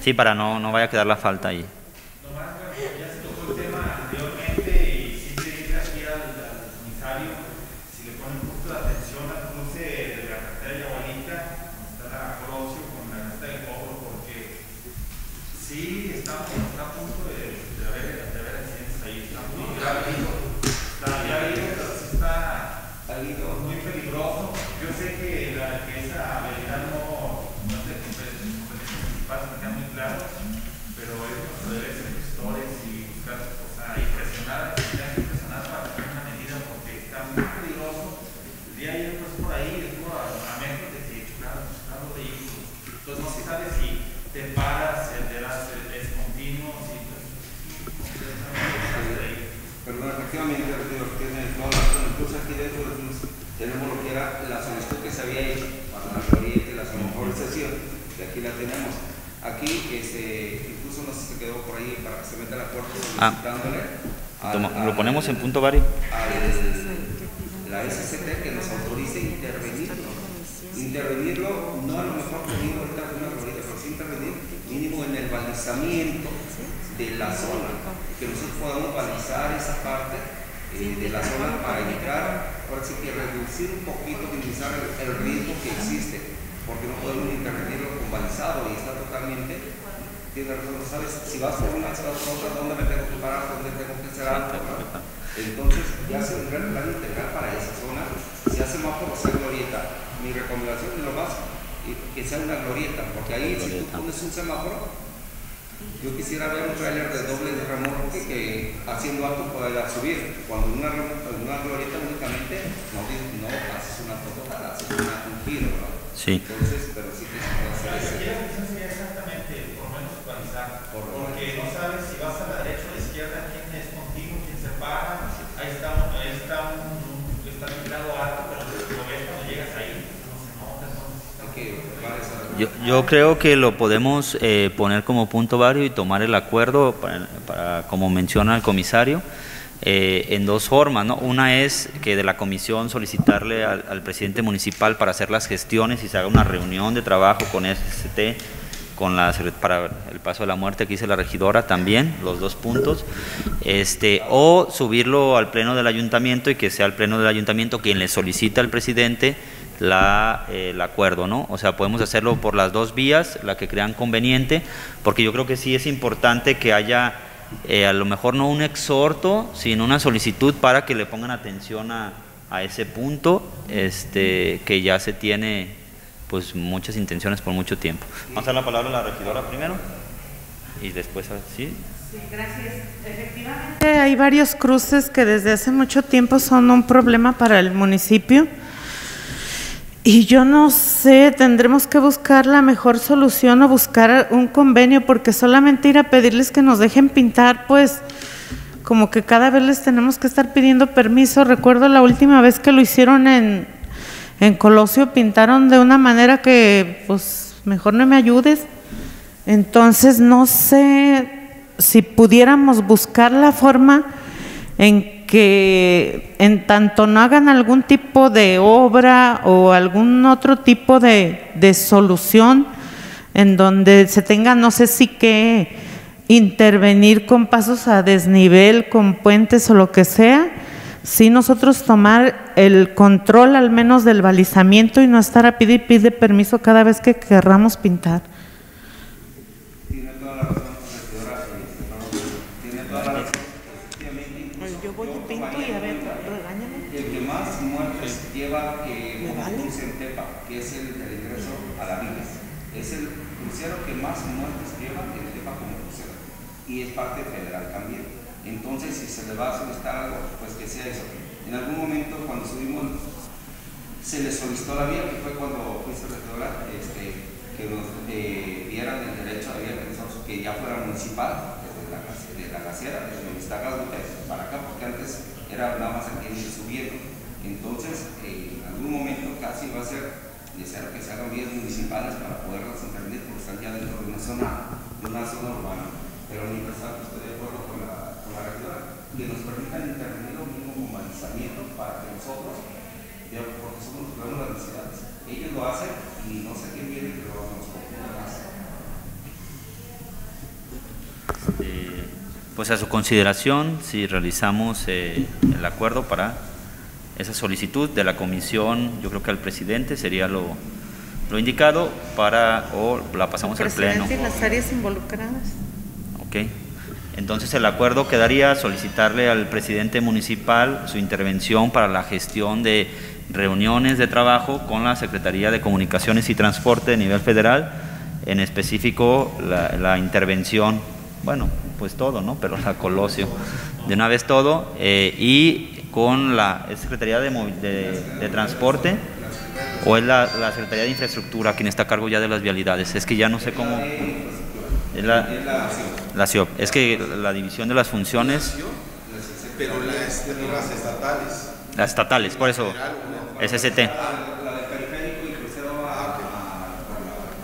Speaker 1: Sí, para no, no vaya a quedar la falta ahí.
Speaker 5: Ya se tocó el tema anteriormente y sí pedirle aquí al, al comisario si le pone un poquito de atención al cruce de la carretera de Yagualica, donde está la Colosio con la ruta de cobro, porque sí estamos está a punto de, de haber, de haber accidentes ahí. Está muy grave. Está ya habido, pero sí está muy peligroso. Yo sé que, la, que esa habilidad no, no es de competencia municipal, me queda muy claro, pero es nuestro deber ser gestores y buscar, o sea, y presionar, ya que presionar para tomar una medida porque está muy peligroso. El día de ayer pues por ahí, estuvo a, a metros de que chocaron chocaron los vehículos. Entonces no se sabe si te paras, el de las, es continuo, si pues,
Speaker 3: Perdón, efectivamente, Retiro, tiene toda la razón. Incluso aquí dentro del plus tenemos lo que era la solicitud que se había hecho para la glorieta y la sonorización, que aquí la tenemos. Aquí, este, incluso no sé si se quedó por ahí para que se meta la puerta
Speaker 1: Ah.
Speaker 3: solicitándole al-
Speaker 1: Toma-
Speaker 3: al-
Speaker 1: Lo ponemos en punto
Speaker 3: al- la SCT que nos autorice intervenirlo. Intervenirlo, no a lo mejor pedir ahorita una glorieta, pero sí intervenir mínimo en el balizamiento de la zona, que nosotros podamos balizar esa parte eh, de la zona para evitar, ahora sí que reducir un poquito, minimizar el, el riesgo que existe, porque no podemos intervenirlo con balizado y está totalmente, tiene razón, no sabes si vas por una, si vas por otra, dónde me tengo que parar, dónde tengo que hacer algo. Entonces, ya se un gran plan integral para esa zona, si hace semáforo, sea glorieta. Mi recomendación de lo más, y que sea una glorieta, porque ahí si tú pones un semáforo, yo quisiera ver un trailer de doble remolque que haciendo alto pueda subir. Cuando una, una glorieta únicamente no, no haces una foto hacer una, un giro, ¿verdad?
Speaker 1: Sí.
Speaker 3: Entonces, pero sí que se puede hacer
Speaker 5: La
Speaker 3: ese.
Speaker 5: izquierda quizás sería exactamente, por lo menos balizar, porque no sabes si vas a la derecha o a la izquierda, quién es contigo, quién se para, ahí está un, ahí está un, un- está vigilado alto, pero lo ves cuando llegas ahí, no se nota, entonces
Speaker 3: Hay que probar esa-
Speaker 1: Yo, yo creo que lo podemos eh, poner como punto vario y tomar el acuerdo, para, como menciona el comisario, eh, en dos formas. ¿no? Una es que de la comisión solicitarle al, presidente municipal para hacer las gestiones y se haga una reunión de trabajo con SST, con la, para el paso de la muerte que dice la regidora también, los dos puntos, este, o subirlo al pleno del ayuntamiento y que sea el pleno del ayuntamiento quien le solicita al presidente la, eh, el acuerdo, ¿no? O sea, podemos hacerlo por las dos vías, la que crean conveniente, porque yo creo que sí es importante que haya, eh, a lo mejor no un exhorto, sino una solicitud para que le pongan atención a, a ese punto, este, que ya se tiene pues muchas intenciones por mucho tiempo. Vamos a dar la palabra a la regidora primero y después, ¿sí?
Speaker 2: Eh, Hay varios cruces que desde hace mucho tiempo son un problema para el municipio. Y yo no sé, tendremos que buscar la mejor solución o buscar un convenio, porque solamente ir a pedirles que nos dejen pintar, pues como que cada vez les tenemos que estar pidiendo permiso. Recuerdo la última vez que lo hicieron en, en Colosio, pintaron de una manera que, pues, mejor no me ayudes. Entonces, no sé si pudiéramos buscar la forma en que en tanto no hagan algún tipo de obra o algún otro tipo de, de solución en donde se tenga, no sé si que intervenir con pasos a desnivel, con puentes o lo que sea, si nosotros tomar el control al menos del balizamiento y no estar a pide pide permiso cada vez que querramos pintar.
Speaker 3: Tiene toda la razón, regidora, eh, Pablo, tiene toda la razón. Efectivamente, incluso
Speaker 2: Yo voy y pinto y a ver, regáñame.
Speaker 3: El que más muertes lleva eh, como cruce en Tepa, que es el, el ingreso a la Vigas. Es el crucero que más muertes lleva en Tepa como crucero. Y es parte federal también. Entonces, si se le va a solicitar algo, pues que sea eso. En algún momento, cuando subimos, se le solicitó la vía, que fue cuando fuiste regidora, este, que nos eh, dieran el derecho a vía que ya fuera municipal, desde de la, de la gacera, desde Guadalupe, para acá, porque antes era nada más aquí subiendo. Entonces, en algún momento casi va a ser necesario que se hagan vías municipales para poderlas intervenir, porque están ya dentro de una zona, de una zona urbana. Pero tanto estoy de acuerdo con la, con la regla, que nos permitan intervenir lo mismo con balizamiento para que nosotros, ya, de las necesidades, ellos lo hacen y no sé quién viene lo nos más.
Speaker 1: Eh, pues a su consideración, si realizamos eh, el acuerdo para esa solicitud de la comisión, yo creo que al presidente sería lo, lo indicado para, o la pasamos al pleno.
Speaker 2: Presidente y las áreas involucradas.
Speaker 1: Ok. Entonces el acuerdo quedaría solicitarle al presidente municipal su intervención para la gestión de reuniones de trabajo con la Secretaría de Comunicaciones y Transporte de nivel federal, en específico la, intervención, bueno, pues todo, ¿no? Pero la Colosio, de una vez todo, eh, y con la ¿es Secretaría de, de- de Transporte o es la, la Secretaría de Infraestructura quien está a cargo ya de las vialidades. Es que ya no sé cómo... Es la, la CIOP. Es que la división de las funciones,
Speaker 6: Pero las, las estatales.
Speaker 1: Las estatales, por eso, SST.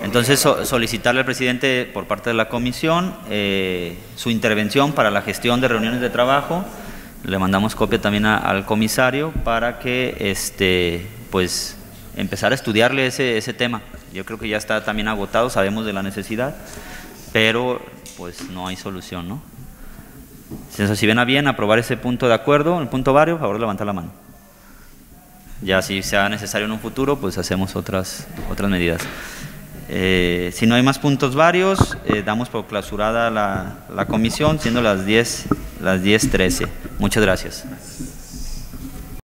Speaker 1: Entonces, so- solicitarle al presidente por parte de la comisión eh, su intervención para la gestión de reuniones de trabajo. Le mandamos copia también a- al comisario para que, este, pues, empezar a estudiarle ese, ese tema. Yo creo que ya está también agotado, sabemos de la necesidad, pero pues no hay solución, ¿no? Si, ven a bien aprobar ese punto de acuerdo, el punto vario, por favor levantar la mano. Ya si sea necesario en un futuro, pues hacemos otras, otras medidas. Eh, si no hay más puntos varios, eh, damos por clausurada la, la comisión, siendo las 10, las 10.13. Muchas gracias.